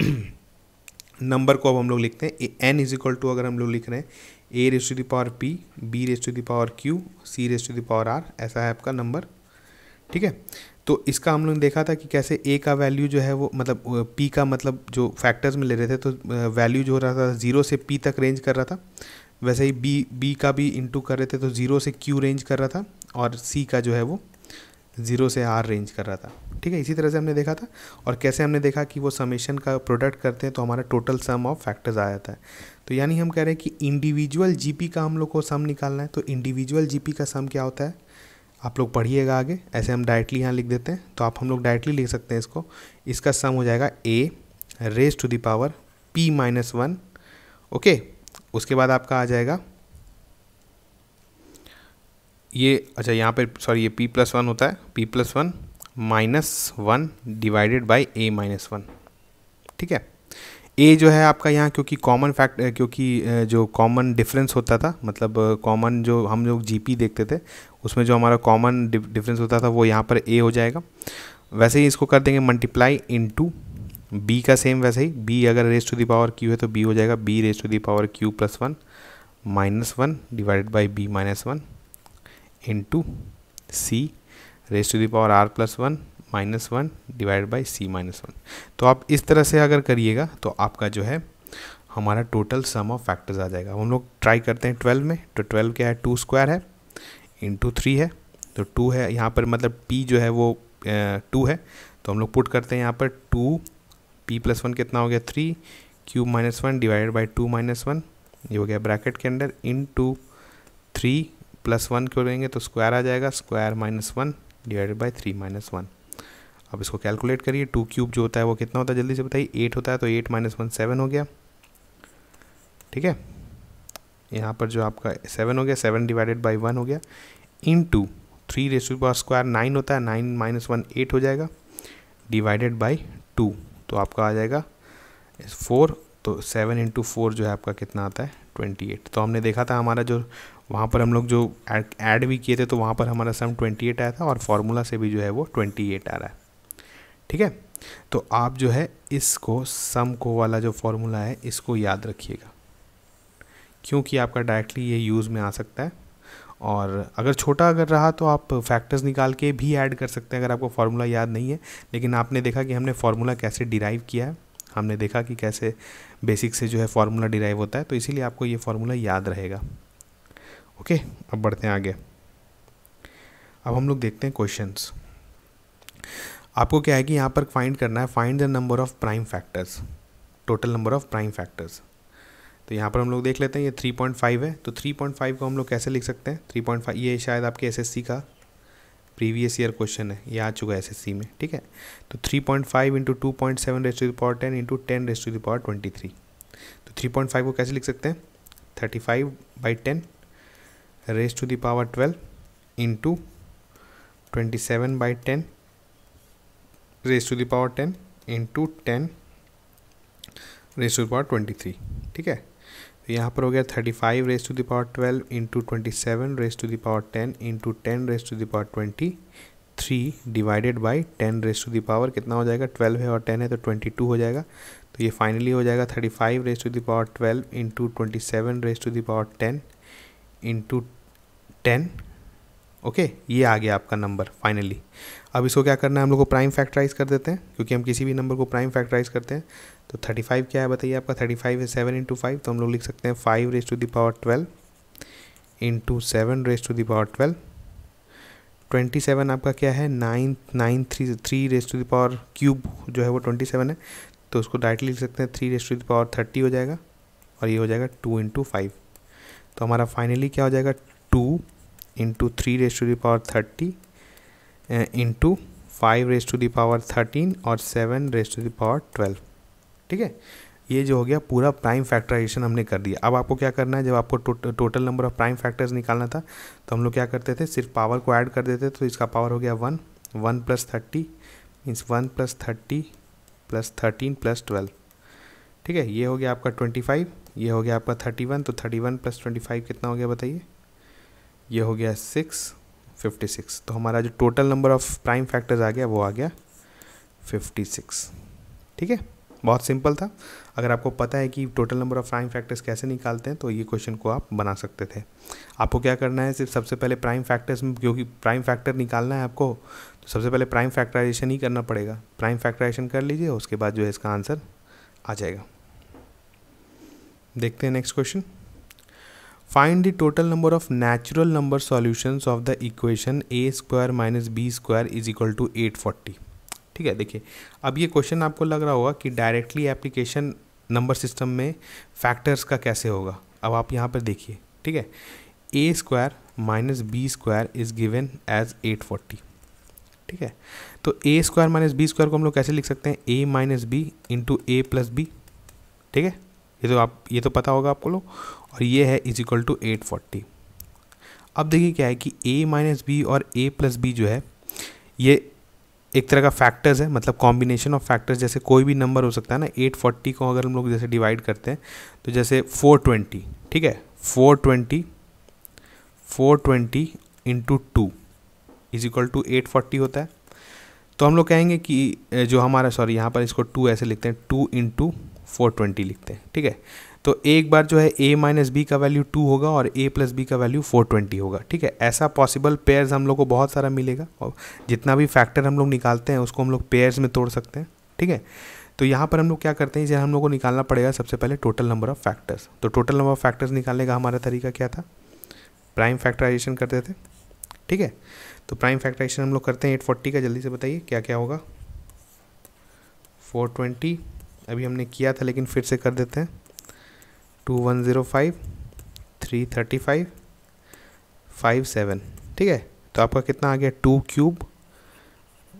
नंबर को अब हम लोग लिखते हैं। एन इज़ इक्वल टू अगर हम लोग लिख रहे हैं A raise to the power P B raise to the power Q C raise to the power R ऐसा है आपका नंबर ठीक है? तो इसका हम लोग देखा था कि कैसे ए का वैल्यू जो है वो मतलब पी का मतलब जो फैक्टर्स में ले रहे थे तो वैल्यू जो हो रहा था ज़ीरो से पी तक रेंज कर रहा था। वैसे ही बी बी का भी इंटू कर रहे थे तो ज़ीरो से क्यू रेंज कर रहा था और सी का जो है वो ज़ीरो से आर रेंज कर रहा था। ठीक है, इसी तरह से हमने देखा था। और कैसे हमने देखा कि वो समेशन का प्रोडक्ट करते हैं तो हमारा टोटल सम ऑफ़ फैक्टर्स आ जाता है। तो यानी हम कह रहे हैं कि इंडिविजुअल जीपी का हम लोग को सम निकालना है। तो इंडिविजुअल जीपी का सम क्या होता है? आप लोग पढ़िएगा आगे। ऐसे हम डायरेक्टली यहाँ लिख देते हैं। तो आप हम लोग डायरेक्टली लिख सकते हैं इसको। इसका सम हो जाएगा A raise to the power P minus one okay उसके बाद आपका आ जाएगा। ये अच्छा यहाँ पे सॉरी ये p प्लस वन होता है। P plus one minus one divided by A minus one ठीक है? ए जो है आपका यहाँ, क्योंकि कॉमन फैक्ट क्योंकि जो कॉमन डिफरेंस होता था मतलब कॉमन जो हम लोग जीपी देखते थे, उसमें जो हमारा कॉमन डिफरेंस होता था, वो यहाँ पर ए हो जाएगा। वैसे ही इसको कर देंगे मल्टीप्लाई इन टू बी का सेम वैसे ही बी अगर raise to the power Q है तो बी हो जाएगा B raise to the power Q plus one minus one divided by B minus one into C raise to the power R plus one minus one divide by C minus one तो आप इस तरह से अगर करिएगा तो आपका जो है, हमारा टोटल सम ऑफ़ फैक्टर्स आ जाएगा। हम लोग ट्राई करते हैं ट्वेल्व में तो ट्वेल्व क्या है? टू स्क्वायर है इंटू थ्री है तो टू है। यहाँ पर मतलब पी जो है वो टू है तो हम लोग पुट करते हैं यहाँ पर टू पी प्लस वन कितना हो गया? Three cube minus one divided by two minus one ये हो गया ब्रैकेट के अंदर. Into three plus one क्यों लेंगे? तो स्क्वायर आ जाएगा. Square minus one divided by three minus one अब इसको कैलकुलेट करिए. टू क्यूब जो होता है वो कितना होता है? जल्दी से बताइए. एट होता है तो एट माइनस वन सेवन हो गया. ठीक है? यहाँ पर जो आपका सेवन हो गया सेवन डिवाइडेड बाई वन हो गया. Into three raise to square nine होता है. नाइन माइनस वन एट हो जाएगा. डिवाइडेड बाई टू तो आपका आ जाएगा। फोर तो सेवन इंटू फोर जो है आपका कितना आता है? ट्वेंटी एट तो हमने देखा था हमारा जो, वहाँ पर हम लोग जो ऐड भी किए थे तो वहाँ पर हमारा सम ट्वेंटी एट आया था और फार्मूला से भी जो है वो ट्वेंटी एट आ रहा है। ठीक है? तो आप जो है इसको सम को वाला जो फार्मूला है, इसको याद रखिएगा। क्योंकि आपका डायरेक्टली ये यूज़ में आ सकता है। और अगर छोटा अगर रहा तो आप फैक्टर्स निकाल के भी ऐड कर सकते हैं, अगर आपको फार्मूला याद नहीं है। लेकिन आपने देखा कि हमने फार्मूला कैसे डिराइव किया है, हमने देखा कि कैसे बेसिक से जो है फार्मूला डिराइव होता है तो इसीलिए आपको ये फार्मूला याद रहेगा। ओके अब बढ़ते हैं आगे। अब हम लोग देखते हैं क्वेश्चंस आपको क्या है कि यहाँ पर फाइंड करना है find the number of prime factors total number of prime factors तो यहाँ पर हम लोग देख लेते हैं, ये 3.5 है। तो 3.5 को हम लोग कैसे लिख सकते हैं? 3.5 ये शायद आपके एसएससी का प्रीवियस ईयर क्वेश्चन है। ये आ चुका है एसएससी में, ठीक है? तो 3.5 point five into two point seven raise to the power ten into ten raise to the power twenty three तो 3.5 को कैसे लिख सकते हैं? 35 five by ten raise to the power twelve into twenty seven by ten raise to the power ten into ten raise to the power twenty three ठीक है? तो यहाँ पर हो गया thirty five raise to the power twelve into twenty seven raise to the power ten into ten raise to the power twenty three divided by ten raise to the power कितना हो जाएगा? ट्वेल्व है और ten है तो twenty two हो जाएगा। तो ये फाइनली हो जाएगा thirty five raise to the power twelve into twenty seven raise to the power ten into ten okay ये आ गया आपका नंबर फाइनली अब इसको क्या करना है? हम लोग को प्राइम फैक्टराइज कर देते हैं, क्योंकि हम किसी भी नंबर को प्राइम फैक्टराइज करते हैं। तो थर्टी फाइव क्या है बताइए आपका? थर्टी फाइव है सेवन इंटू फाइव तो हम लोग लिख सकते हैं five raise to the power twelve into seven raise to the power twelve twenty seven आपका क्या है? Nine nine three three raise to the power cube जो है वो ट्वेंटी सेवन है। तो उसको डायरेक्टली लिख सकते हैं three raise to the power thirty हो जाएगा और ये हो जाएगा टू इंटू फाइव तो हमारा फाइनली क्या हो जाएगा? Two into three raise to the power thirty into five raise to the power thirteen और seven raise to the power twelve ठीक है? ये जो हो गया पूरा प्राइम फैक्टराइजेशन हमने कर दिया। अब आपको क्या करना है, जब आपको total number of prime factors निकालना था तो हम लोग क्या करते थे, सिर्फ़ पावर को ऐड कर देते तो इसका पावर हो गया one one plus thirty means one plus thirty plus thirteen plus twelve ठीक है? ये हो गया आपका ट्वेंटी फाइव ये हो गया आपका थर्टी वन तो thirty one plus twenty five कितना हो गया बताइए? ये हो गया सिक्स फिफ्टी सिक्स तो हमारा जो total number of prime factors आ गया, वो आ गया फिफ्टी सिक्स ठीक है? बहुत सिंपल था। अगर आपको पता है कि total number of prime factors कैसे निकालते हैं तो ये क्वेश्चन को आप बना सकते थे। आपको क्या करना है, सिर्फ़ सबसे पहले प्राइम फैक्टर्स में, क्योंकि प्राइम फैक्टर निकालना है आपको तो सबसे पहले प्राइम फैक्टराइजेशन ही करना पड़ेगा। प्राइम फैक्टराइजेशन कर लीजिए, उसके बाद जो है इसका आंसर आ जाएगा। देखते हैं next question find the total number of natural number solutions of the equation a square minus b square is equal to eight forty ठीक है, देखिए, अब ये क्वेश्चन आपको लग रहा होगा कि डायरेक्टली एप्लीकेशन नंबर सिस्टम में फैक्टर्स का कैसे होगा। अब आप यहाँ पर देखिए, ठीक है a square minus b square is given as eight forty ठीक है तो a square minus b square को हम लोग कैसे लिख सकते हैं? A minus b into a plus b ठीक है, ये तो आप, ये तो पता होगा आपको लोग, और ये है is equal to eight forty अब देखिए क्या है कि ए माइनस बी और ए प्लस बी जो है, ये एक तरह का फैक्टर्स है मतलब कॉम्बिनेशन ऑफ़ फैक्टर्स जैसे कोई भी नंबर हो सकता है ना 840 को अगर हम लोग जैसे डिवाइड करते हैं तो जैसे 420 ठीक है? 420 420 into two is equal to eight forty होता है। तो हम लोग कहेंगे कि जो हमारा सॉरी यहाँ पर इसको टू ऐसे लिखते हैं टू इंटू फोर ट्वेंटी लिखते हैं, ठीक है? तो एक बार जो है ए माइनस बी का वैल्यू टू होगा और ए प्लस बी का वैल्यू फोर ट्वेंटी होगा, ठीक है? ऐसा पॉसिबल पेयर्स हम लोग को बहुत सारा मिलेगा और जितना भी फैक्टर हम लोग निकालते हैं उसको हम लोग पेयर्स में तोड़ सकते हैं, ठीक है? तो यहाँ पर हम लोग क्या करते हैं जैसे हम लोग को निकालना पड़ेगा सबसे पहले टोटल नंबर ऑफ़ फैक्टर्स तो टोटल नंबर ऑफ़ फैक्टर्स निकालने का हमारा तरीका क्या था? प्राइम फैक्टराइजेशन करते थे, ठीक है? तो प्राइम फैक्टराइजेशन हम लोग करते हैं एट फोर्टी का, जल्दी से बताइए क्या क्या होगा? फोर ट्वेंटी अभी हमने किया था लेकिन फिर से कर देते हैं। Two one zero five three thirty five five seven ठीक है? तो आपका कितना आ गया? टू क्यूब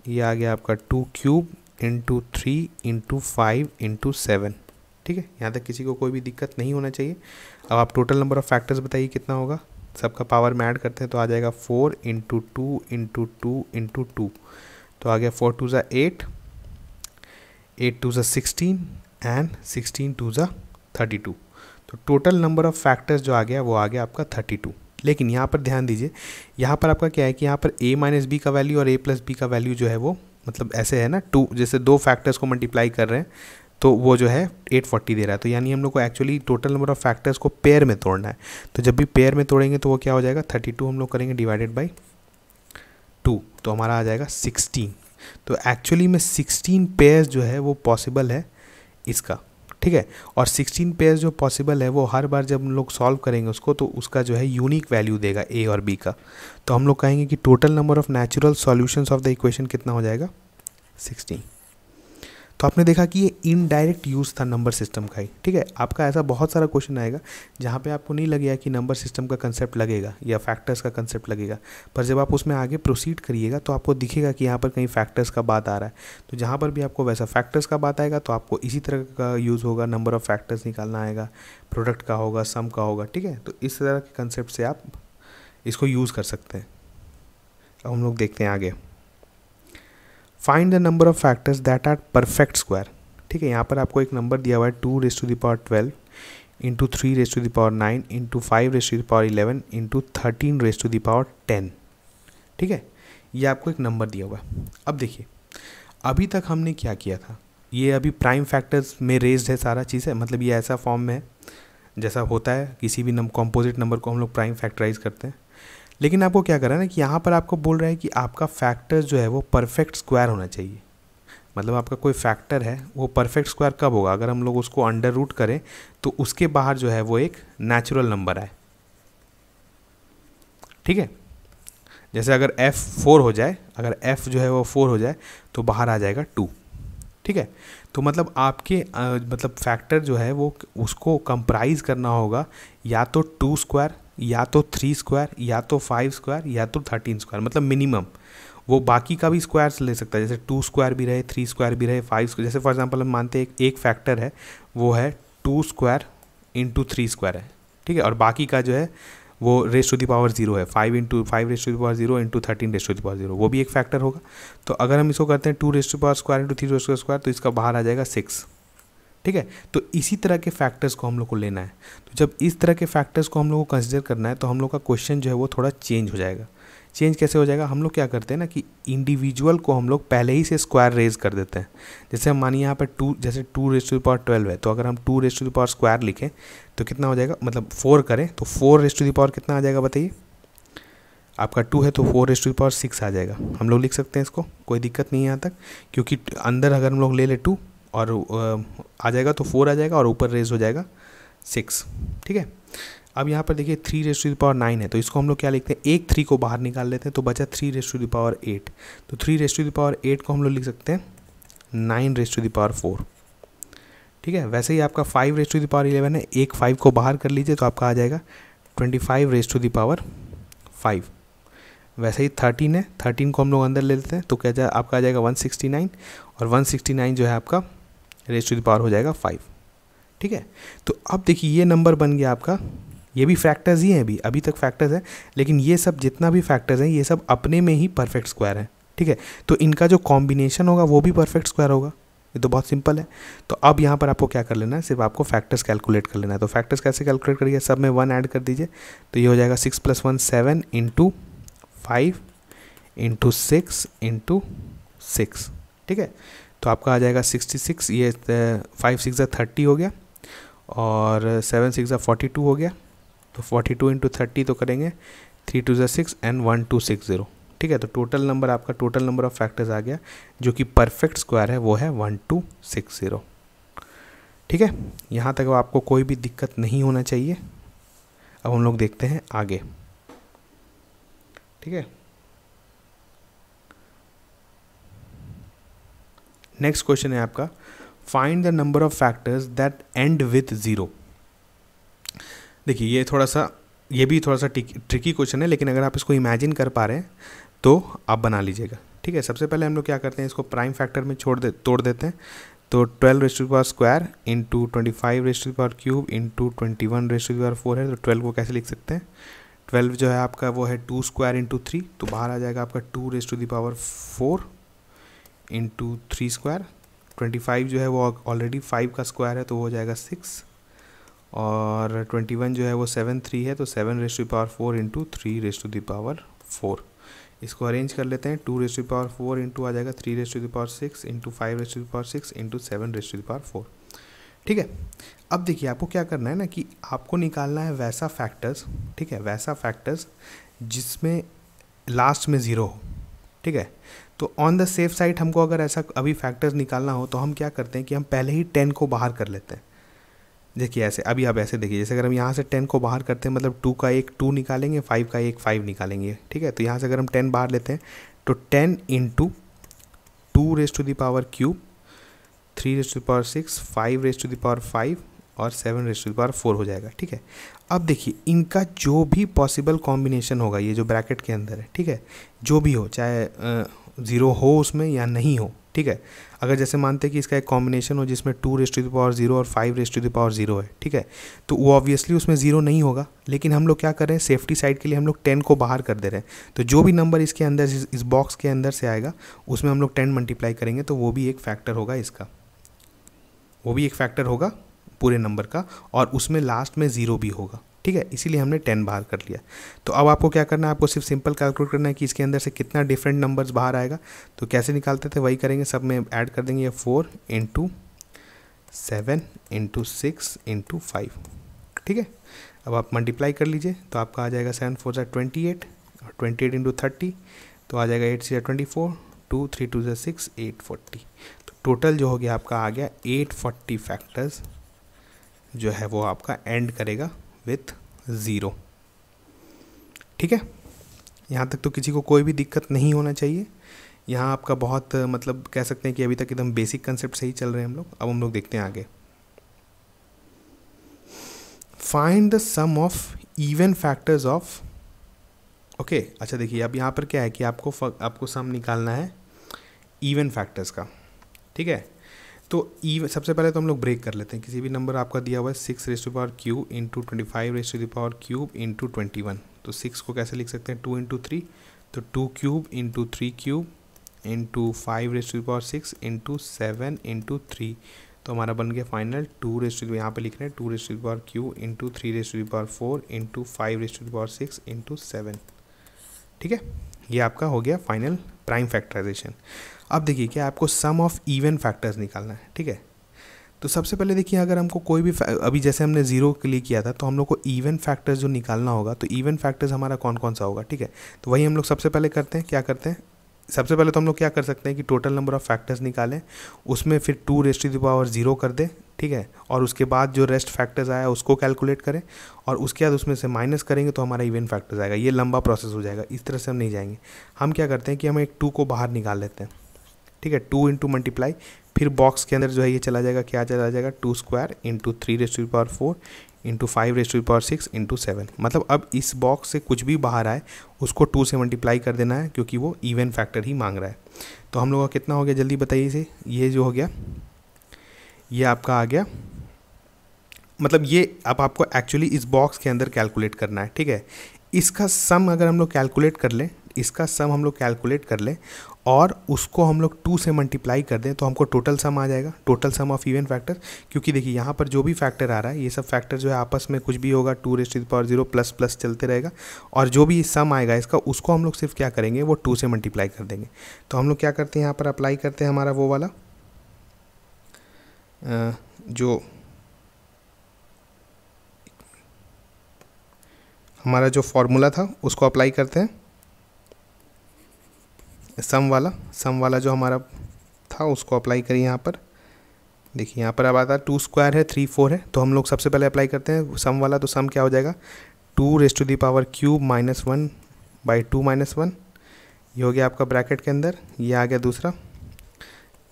ये आ गया आपका two cube into three into five into seven ठीक है? यहाँ तक किसी को कोई भी दिक्कत नहीं होना चाहिए। अब आप टोटल नंबर ऑफ़ फैक्टर्स बताइए कितना होगा। सबका पावर में ऐड करते हैं तो आ जाएगा four into two into two into two तो आ गया फोर टू ज़ा एट एट टू ज़ा सिक्सटीन एंड सिक्सटीन टू ज़ा थर्टी टू तो टोटल नंबर ऑफ़ फैक्टर्स जो आ गया, वो आ गया आपका थर्टी टू लेकिन यहाँ पर ध्यान दीजिए, यहाँ पर आपका क्या है कि यहाँ पर a माइनस बी का वैल्यू और a प्लस बी का वैल्यू जो है वो मतलब ऐसे है ना टू जैसे दो फैक्टर्स को मल्टीप्लाई कर रहे हैं तो वो जो है 840 दे रहा है। तो यानी हम लोग को actually total number of factors को पेयर में तोड़ना है। तो जब भी पेयर में तोड़ेंगे तो वो क्या हो जाएगा? 32 हम लोग करेंगे डिवाइडेड बाई टू तो हमारा आ जाएगा 16 तो एक्चुअली में 16 पेयर्स जो है वो पॉसिबल है इसका। ठीक है? और 16 पेयर जो पॉसिबल है, वो हर बार जब हम लोग सॉल्व करेंगे उसको तो उसका जो है यूनिक वैल्यू देगा ए और बी का। तो हम लोग कहेंगे कि total number of natural solutions of the equation कितना हो जाएगा? 16 तो आपने देखा कि ये इनडायरेक्ट यूज़ था नंबर सिस्टम का ही, ठीक है? आपका ऐसा बहुत सारा क्वेश्चन आएगा, जहाँ पे आपको नहीं लगेगा कि नंबर सिस्टम का कंसेप्ट लगेगा या फैक्टर्स का कंसेप्ट लगेगा, पर जब आप उसमें आगे प्रोसीड करिएगा तो आपको दिखेगा कि यहाँ पर कहीं फैक्टर्स का बात आ रहा है। तो जहाँ पर भी आपको वैसा फैक्टर्स का बात आएगा तो आपको इसी तरह का यूज़ होगा नंबर ऑफ़ फैक्टर्स निकालना आएगा प्रोडक्ट का होगा सम का होगा, ठीक है? तो इस तरह के कंसेप्ट से आप इसको यूज़ कर सकते हैं। अब हम लोग देखते हैं आगे। Find the number of factors that are perfect square ठीक है, यहाँ पर आपको एक नंबर दिया हुआ है two raise to the power twelve into three raise to the power nine into five raise to the power eleven into thirteen raise to the power ten ठीक है? ये आपको एक नंबर दिया हुआ है। अब देखिए, अभी तक हमने क्या किया था? ये अभी प्राइम फैक्टर्स में रेस्ड है सारा चीज़ है मतलब ये ऐसा फॉर्म में है, जैसा होता है, किसी भी नम कॉम्पोजिट नंबर को हम लोग प्राइम फैक्टराइज करते हैं। लेकिन आपको क्या करना है ना कि यहाँ पर आपको बोल रहा है कि आपका फैक्टर जो है वो परफेक्ट स्क्वायर होना चाहिए। मतलब आपका कोई फैक्टर है वो परफेक्ट स्क्वायर कब होगा? अगर हम लोग उसको अंडर रूट करें तो उसके बाहर जो है वो एक नेचुरल नंबर आए। ठीक है? जैसे अगर एफ़ फोर हो जाए अगर एफ़ जो है वो फोर हो जाए तो बाहर आ जाएगा टू ठीक है? तो मतलब आपके आ, मतलब फैक्टर जो है वो उसको कंप्राइज करना होगा या तो टू स्क्वायर या तो थ्री स्क्वायर या तो फाइव स्क्वायर या तो थर्टीन स्क्वायर मतलब मिनिमम वो बाकी का भी स्क्वायर्स ले सकता है जैसे टू स्क्वायर भी रहे थ्री स्क्वायर भी रहे फाइव स्क्वायर जैसे फॉर एग्जांपल हम मानते हैं एक, फैक्टर है वो है two square into three square है ठीक है? और बाकी का जो है वो रेस टू पावर ज़ीरो है five into five raise to the power zero into thirteen raise to the power zero वो भी एक फैक्टर होगा। तो अगर हम इसको करते हैं two raise to power square into three raise square तो इसका बाहर आ जाएगा सिक्स ठीक है? तो इसी तरह के फैक्टर्स को हम लोग को लेना है। तो जब इस तरह के फैक्टर्स को हम लोग को कंसिडर करना है तो हम लोग का क्वेश्चन जो है वो थोड़ा चेंज हो जाएगा। चेंज कैसे हो जाएगा? हम लोग क्या करते हैं ना कि इंडिविजुअल को हम लोग पहले ही से स्क्वायर रेज कर देते हैं। जैसे हम मानिए यहाँ पर टू जैसे two raise to power twelve है तो अगर हम two raise to power square लिखें तो कितना हो जाएगा? मतलब फोर करें तो फोर रेस टू पावर कितना आ जाएगा बताइए? आपका टू है तो four raise to power six आ जाएगा। हम लोग लिख सकते हैं इसको, कोई दिक्कत नहीं है यहाँ तक, क्योंकि अंदर अगर हम लोग ले लें टू और आ जाएगा तो फोर आ जाएगा और ऊपर रेज हो जाएगा सिक्स ठीक है? अब यहाँ पर देखिए three raise to power nine है तो इसको हम लोग क्या लिखते हैं? एक थ्री को बाहर निकाल लेते हैं तो बचा three raise to the power eight तो three raise to power eight को हम लोग लिख सकते हैं nine raise to the power four ठीक है? वैसे ही आपका five raise to the power eleven है, एक फाइव को बाहर कर लीजिए तो आपका आ जाएगा twenty five raise to the power five वैसे ही थर्टीन है थर्टीन को हम लोग अंदर ले लेते हैं तो क्या जाए आपका आ जाएगा वन सिक्सटी नाइन और वन सिक्सटी नाइन जो है आपका रेस टू द पावर हो जाएगा फाइव। ठीक है? तो अब देखिए, ये नंबर बन गया आपका। ये भी फैक्टर्स ही हैं अभी। अभी तक फैक्टर्स हैं, लेकिन ये सब जितना भी फैक्टर्स हैं, ये सब अपने में ही परफेक्ट स्क्वायर हैं। ठीक है? तो इनका जो कॉम्बिनेशन होगा, वो भी परफेक्ट स्क्वायर होगा। ये तो बहुत सिंपल है। तो अब यहाँ पर आपको क्या कर लेना है? सिर्फ़ आपको फैक्टर्स कैलकुलेट कर लेना है। तो फैक्टर्स कैसे कैलकुलेट करिए? सब में वन ऐड कर दीजिए। तो ये हो जाएगा six plus one seven into five into six into six ठीक है? तो आपका आ जाएगा सिक्सटी सिक्स, ये फाइव सिक्स थर्टी हो गया और सेवन सिक्स फोर्टी टू हो गया। तो फोर्टी टू इंटू थर्टी तो करेंगे थ्री टू ज़ा six and one two six zero ठीक है तो टोटल नंबर आपका टोटल नंबर ऑफ़ फैक्टर्स आ गया, जो कि परफेक्ट स्क्वायर है, वो है वन टू सिक्स ज़ीरो ठीक है, यहाँ तक आपको कोई भी दिक्कत नहीं होना चाहिए। अब हम लोग देखते हैं आगे। ठीक है? नेक्स्ट क्वेश्चन है आपका. Find the number of factors that end with zero देखिए, ये थोड़ा सा, ये भी थोड़ा सा ट्रिकी क्वेश्चन है, लेकिन अगर आप इसको इमेजिन कर पा रहे हैं तो आप बना लीजिएगा. ठीक है, सबसे पहले हम लोग क्या करते हैं, इसको प्राइम फैक्टर में छोड़ दे, तोड़ देते हैं. तो twelve raise power square into twenty five raise power cube into twenty one raise power four है तो ट्वेल्व को कैसे लिख सकते हैं? ट्वेल्व जो है आपका, वो है टू स्क्वायर इंटू थ्री तो बाहर आ जाएगा आपका two raise to the power four into three square twenty five जो है वो ऑलरेडी फाइव का स्क्वायर है तो वो हो जाएगा सिक्स और ट्वेंटी वन जो है वो सेवन थ्री है तो seven raise to power four into three raise to the power four इसको अरेंज कर लेते हैं. Two raise to power four into आ जाएगा three raise to power six into five raise to power six into seven raise to power four ठीक है? अब देखिए आपको क्या करना है ना कि आपको निकालना है वैसा फैक्टर्स ठीक है? वैसा फैक्टर्स जिसमें लास्ट में ज़ीरो हो। ठीक है? तो ऑन द सेफ़ साइड हमको अगर ऐसा अभी फैक्टर्स निकालना हो तो हम क्या करते हैं कि हम पहले ही टेन को बाहर कर लेते हैं। देखिए ऐसे, अभी आप ऐसे देखिए, जैसे अगर हम यहाँ से टेन को बाहर करते हैं मतलब टू का एक टू निकालेंगे फाइव का एक फाइव निकालेंगे, ठीक है? तो यहाँ से अगर हम टेन बाहर लेते हैं तो ten into two raise to the power cube three raise to the power six five raise to the power five और seven raise to the power four हो जाएगा, ठीक है? अब देखिए, इनका जो भी पॉसिबल कॉम्बिनेशन होगा, ये जो ब्रैकेट के अंदर है, ठीक है? जो भी हो, चाहे ज़ीरो हो उसमें या नहीं हो, ठीक है? अगर जैसे मानते हैं कि इसका एक कॉम्बिनेशन हो जिसमें two raise to the power zero और five raise to the power zero है, ठीक है? तो वो ऑब्वियसली उसमें ज़ीरो नहीं होगा, लेकिन हम लोग क्या कर रहे हैं? सेफ्टी साइड के लिए हम लोग टेन को बाहर कर दे रहे हैं। तो जो भी नंबर इसके अंदर, इस बॉक्स के अंदर से आएगा, उसमें हम लोग टेन मल्टीप्लाई करेंगे तो वो भी एक फैक्टर होगा इसका। वो भी एक फैक्टर होगा पूरे नंबर का, और उसमें लास्ट में ज़ीरो भी होगा। ठीक है? इसीलिए हमने टेन बाहर कर लिया। तो अब आपको क्या करना है? आपको सिर्फ़ सिंपल कैलकुलेट करना है कि इसके अंदर से कितना डिफरेंट नंबर्स बाहर आएगा। तो कैसे निकालते थे? वही करेंगे। सब में ऐड कर देंगे ये four into seven into six into five ठीक है? अब आप मल्टीप्लाई कर लीजिए। तो आपका आ जाएगा सेवन फोर ज़ा ट्वेंटी एट और ट्वेंटी एट इंटू थर्टी तो आ जाएगा एट सी twenty four two three two ज़ा सिक्स एट फोर्टी तो टोटल जो हो गया आपका आ गया एट फोर्टी फैक्टर्स जो है वो आपका एंड करेगा। विथ ज़ीरो ठीक है? यहाँ तक तो किसी को कोई भी दिक्कत नहीं होना चाहिए। यहाँ आपका बहुत मतलब कह सकते हैं कि अभी तक एकदम बेसिक कंसेप्ट सही चल रहे हैं हम लोग। अब हम लोग देखते हैं आगे। Find the sum of even factors of okay अच्छा देखिए, अब यहाँ पर क्या है कि आपको आपको सम निकालना है इवन फैक्टर्स का। ठीक है? तो ई सबसे पहले तो हम लोग ब्रेक कर लेते हैं। किसी भी नंबर आपका दिया हुआ है six raise to power cube into twenty five raise to power cube into twenty one तो सिक्स को कैसे लिख सकते हैं? टू इंटू थ्री तो two cube into three cube into five raise to power six into seven into three तो हमारा बन गया फाइनल टू रेस टू यहाँ पे लिख रहे हैं two raise to power cube into three raise to power four into five raise to power six into seven ठीक है? ये आपका हो गया फाइनल प्राइम फैक्टराइजेशन अब देखिए क्या आपको सम ऑफ़ इवन फैक्टर्स निकालना है, ठीक है? तो सबसे पहले देखिए, अगर हमको कोई भी अभी जैसे हमने ज़ीरो के लिए किया था तो हम लोग को इवन फैक्टर्स जो निकालना होगा तो इवन फैक्टर्स हमारा कौन कौन सा होगा, ठीक है? तो वही हम लोग सबसे पहले करते हैं, क्या करते हैं? सबसे पहले तो हम लोग क्या कर सकते हैं कि टोटल नंबर ऑफ़ फैक्टर्स निकालें, उसमें फिर two raise to power zero कर दें, ठीक है? और उसके बाद जो रेस्ट फैक्टर्स आया, उसको कैलकुलेट करें, और उसके बाद उसमें से माइनस करेंगे तो हमारा इवन फैक्टर्स आएगा। ये लंबा प्रोसेस हो जाएगा, इस तरह से हम नहीं जाएँगे। हम क्या करते हैं कि हम एक टू को बाहर निकाल लेते हैं। ठीक है टू इंटू मल्टीप्लाई फिर बॉक्स के अंदर जो है ये चला जाएगा, क्या चला जाएगा? Two square into three raise to power four into five raise to power six into seven मतलब अब इस बॉक्स से कुछ भी बाहर आए, उसको टू से मल्टीप्लाई कर देना है, क्योंकि वो इवन फैक्टर ही मांग रहा है। तो हम लोग का कितना हो गया? जल्दी बताइए इसे। ये जो हो गया, ये आपका आ गया। मतलब ये अब आपको एक्चुअली इस बॉक्स के अंदर कैलकुलेट करना है, ठीक है? इसका सम अगर हम लोग कैलकुलेट कर लें, इसका सम हम लोग कैलकुलेट कर लें और उसको हम लोग टू से मल्टीप्लाई कर दें तो हमको टोटल सम आ जाएगा। Total sum of even factor क्योंकि देखिए, यहाँ पर जो भी फैक्टर आ रहा है, ये सब फैक्टर जो है आपस में कुछ भी होगा two raise power zero plus plus चलते रहेगा। और जो भी सम आएगा इसका, उसको हम लोग सिर्फ़ क्या करेंगे, वो टू से मल्टीप्लाई कर देंगे। तो हम लोग क्या करते हैं, यहाँ पर अप्लाई करते हैं हमारा वो वाला जो हमारा जो फॉर्मूला था, उसको अप्लाई करते हैं। सम वाला सम वाला जो हमारा था, उसको अप्लाई करिए यहाँ पर। देखिए, यहाँ पर अब आता है टू स्क्वायर है थ्री फोर है तो हम लोग सबसे पहले अप्लाई करते हैं सम वाला तो सम क्या हो जाएगा? Two raise to the power cube minus one by two minus one ये हो गया आपका ब्रैकेट के अंदर, ये आ गया दूसरा।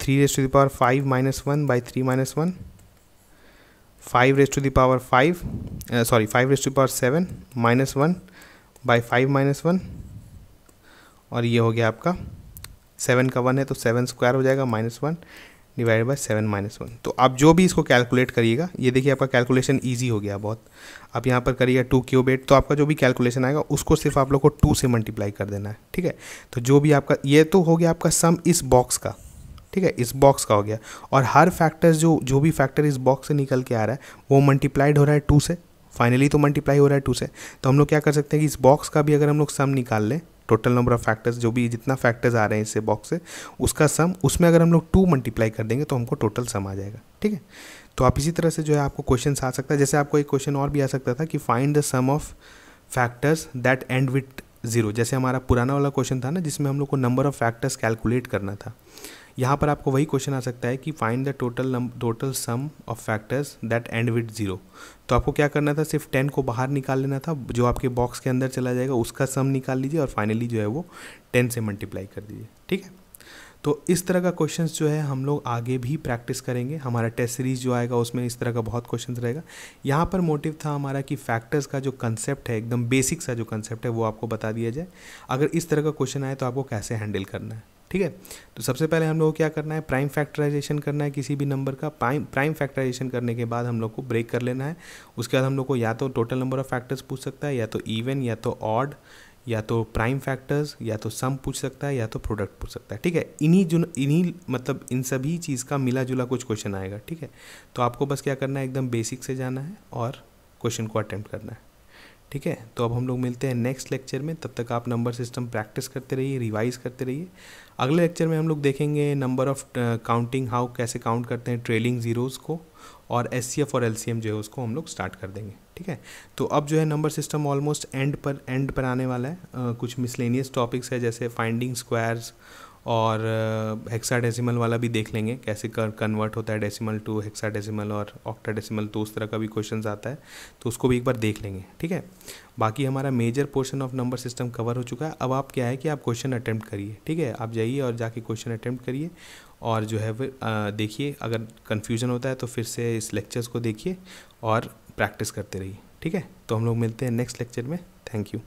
Three raise to the power five minus one by three minus one five raise to the power five sorry five raise to power seven minus one by five minus one और ये हो गया आपका सेवन का one है तो seven square हो जाएगा minus one divide by seven minus one तो आप जो भी इसको कैलकुलेट करिएगा, ये देखिए आपका कैलकुलेशन ईजी हो गया बहुत। आप यहाँ पर करिएगा टू क्यूब एट तो आपका जो भी कैलकुलेशन आएगा, उसको सिर्फ़ आप लोग को टू से मल्टीप्लाई कर देना है, ठीक है? तो जो भी आपका, ये तो हो गया आपका सम इस बॉक्स का, ठीक है? इस बॉक्स का हो गया। और हर फैक्टर्स जो जो भी फैक्टर इस बॉक्स से निकल के आ रहा है, वो मल्टीप्लाइड हो रहा है टू से। फाइनली तो मल्टीप्लाई हो रहा है टू से। तो हम लोग क्या कर सकते हैं कि इस बॉक्स का भी अगर हम लोग सम निकाल लें टोटल नंबर ऑफ़ फैक्टर्स जो भी जितना फैक्टर्स आ रहे हैं इससे बॉक्स से, उसका सम उसमें अगर हम लोग टू मल्टीप्लाई कर देंगे तो हमको टोटल सम आ जाएगा, ठीक है? तो आप इसी तरह से जो है आपको क्वेश्चन आ सकता है। जैसे आपको एक क्वेश्चन और भी आ सकता था कि find the sum of factors that end with zero जैसे हमारा पुराना वाला क्वेश्चन था ना, जिसमें हम लोग को नंबर ऑफ़ फैक्टर्स कैलकुलेट करना था। यहाँ पर आपको वही क्वेश्चन आ सकता है कि find the total total sum of factors that end with zero तो आपको क्या करना था? सिर्फ़ टेन को बाहर निकाल लेना था, जो आपके बॉक्स के अंदर चला जाएगा, उसका सम निकाल लीजिए और फाइनली जो है वो टेन से मल्टीप्लाई कर दीजिए, ठीक है? तो इस तरह का क्वेश्चंस जो है हम लोग आगे भी प्रैक्टिस करेंगे। हमारा टेस्ट सीरीज़ जो आएगा, उसमें इस तरह का बहुत क्वेश्चंस रहेगा। यहाँ पर मोटिव था हमारा कि फैक्टर्स का जो कंसेप्ट है, एकदम बेसिक सा जो कंसेप्ट है, वो आपको बता दिया जाए। अगर इस तरह का क्वेश्चन आए तो आपको कैसे हैंडल करना है? ठीक है? तो सबसे पहले हम लोग को क्या करना है? प्राइम फैक्टराइजेशन करना है किसी भी नंबर का। प्राइम प्राइम फैक्टराइजेशन करने के बाद हम लोग को ब्रेक कर लेना है। उसके बाद हम लोग को या तो टोटल नंबर ऑफ़ फैक्टर्स पूछ सकता है, या तो इवन या तो ऑड या तो प्राइम फैक्टर्स या तो सम पूछ सकता है, या तो प्रोडक्ट पूछ सकता है। ठीक है? इन्हीं जो, इन्हीं मतलब इन सभी चीज़ का मिला जुला कुछ क्वेश्चन आएगा। ठीक है? तो आपको बस क्या करना है? एकदम बेसिक से जाना है और क्वेश्चन को अटैम्प्ट करना है। ठीक है? तो अब हम लोग मिलते हैं नेक्स्ट लेक्चर में। तब तक आप नंबर सिस्टम प्रैक्टिस करते रहिए रिवाइज करते रहिए। अगले लेक्चर में हम लोग देखेंगे नंबर ऑफ़ काउंटिंग हाउ कैसे काउंट करते हैं ट्रेलिंग ज़ीरोज़ को और एस और एलसीएम जो है उसको हम लोग स्टार्ट कर देंगे। ठीक है? तो अब जो है नंबर सिस्टम ऑलमोस्ट एंड पर एंड पर आने वाला है। uh, कुछ मिसलेनियस टॉपिक्स है जैसे फाइंडिंग स्क्वायर्स और हेक्साडेसिमल वाला भी देख लेंगे, कैसे कर कन्वर्ट होता है डेसिमल टू हेक्साडेसिमल और ऑक्टाडेसिमल तो उस तरह का भी क्वेश्चन आता है तो उसको भी एक बार देख लेंगे, ठीक है? बाकी हमारा major portion of number system cover हो चुका है, अब आप क्या है कि आप क्वेश्चन अटैम्प्ट करिए, ठीक है? आप जाइए और जाके क्वेश्चन अटैम्प्ट करिए और जो है फिर देखिए, अगर कन्फ्यूज़न होता है तो फिर से इस लेक्चर्स को देखिए और प्रैक्टिस करते रहिए, ठीक है? तो हम लोग मिलते हैं नेक्स्ट लेक्चर में थैंक यू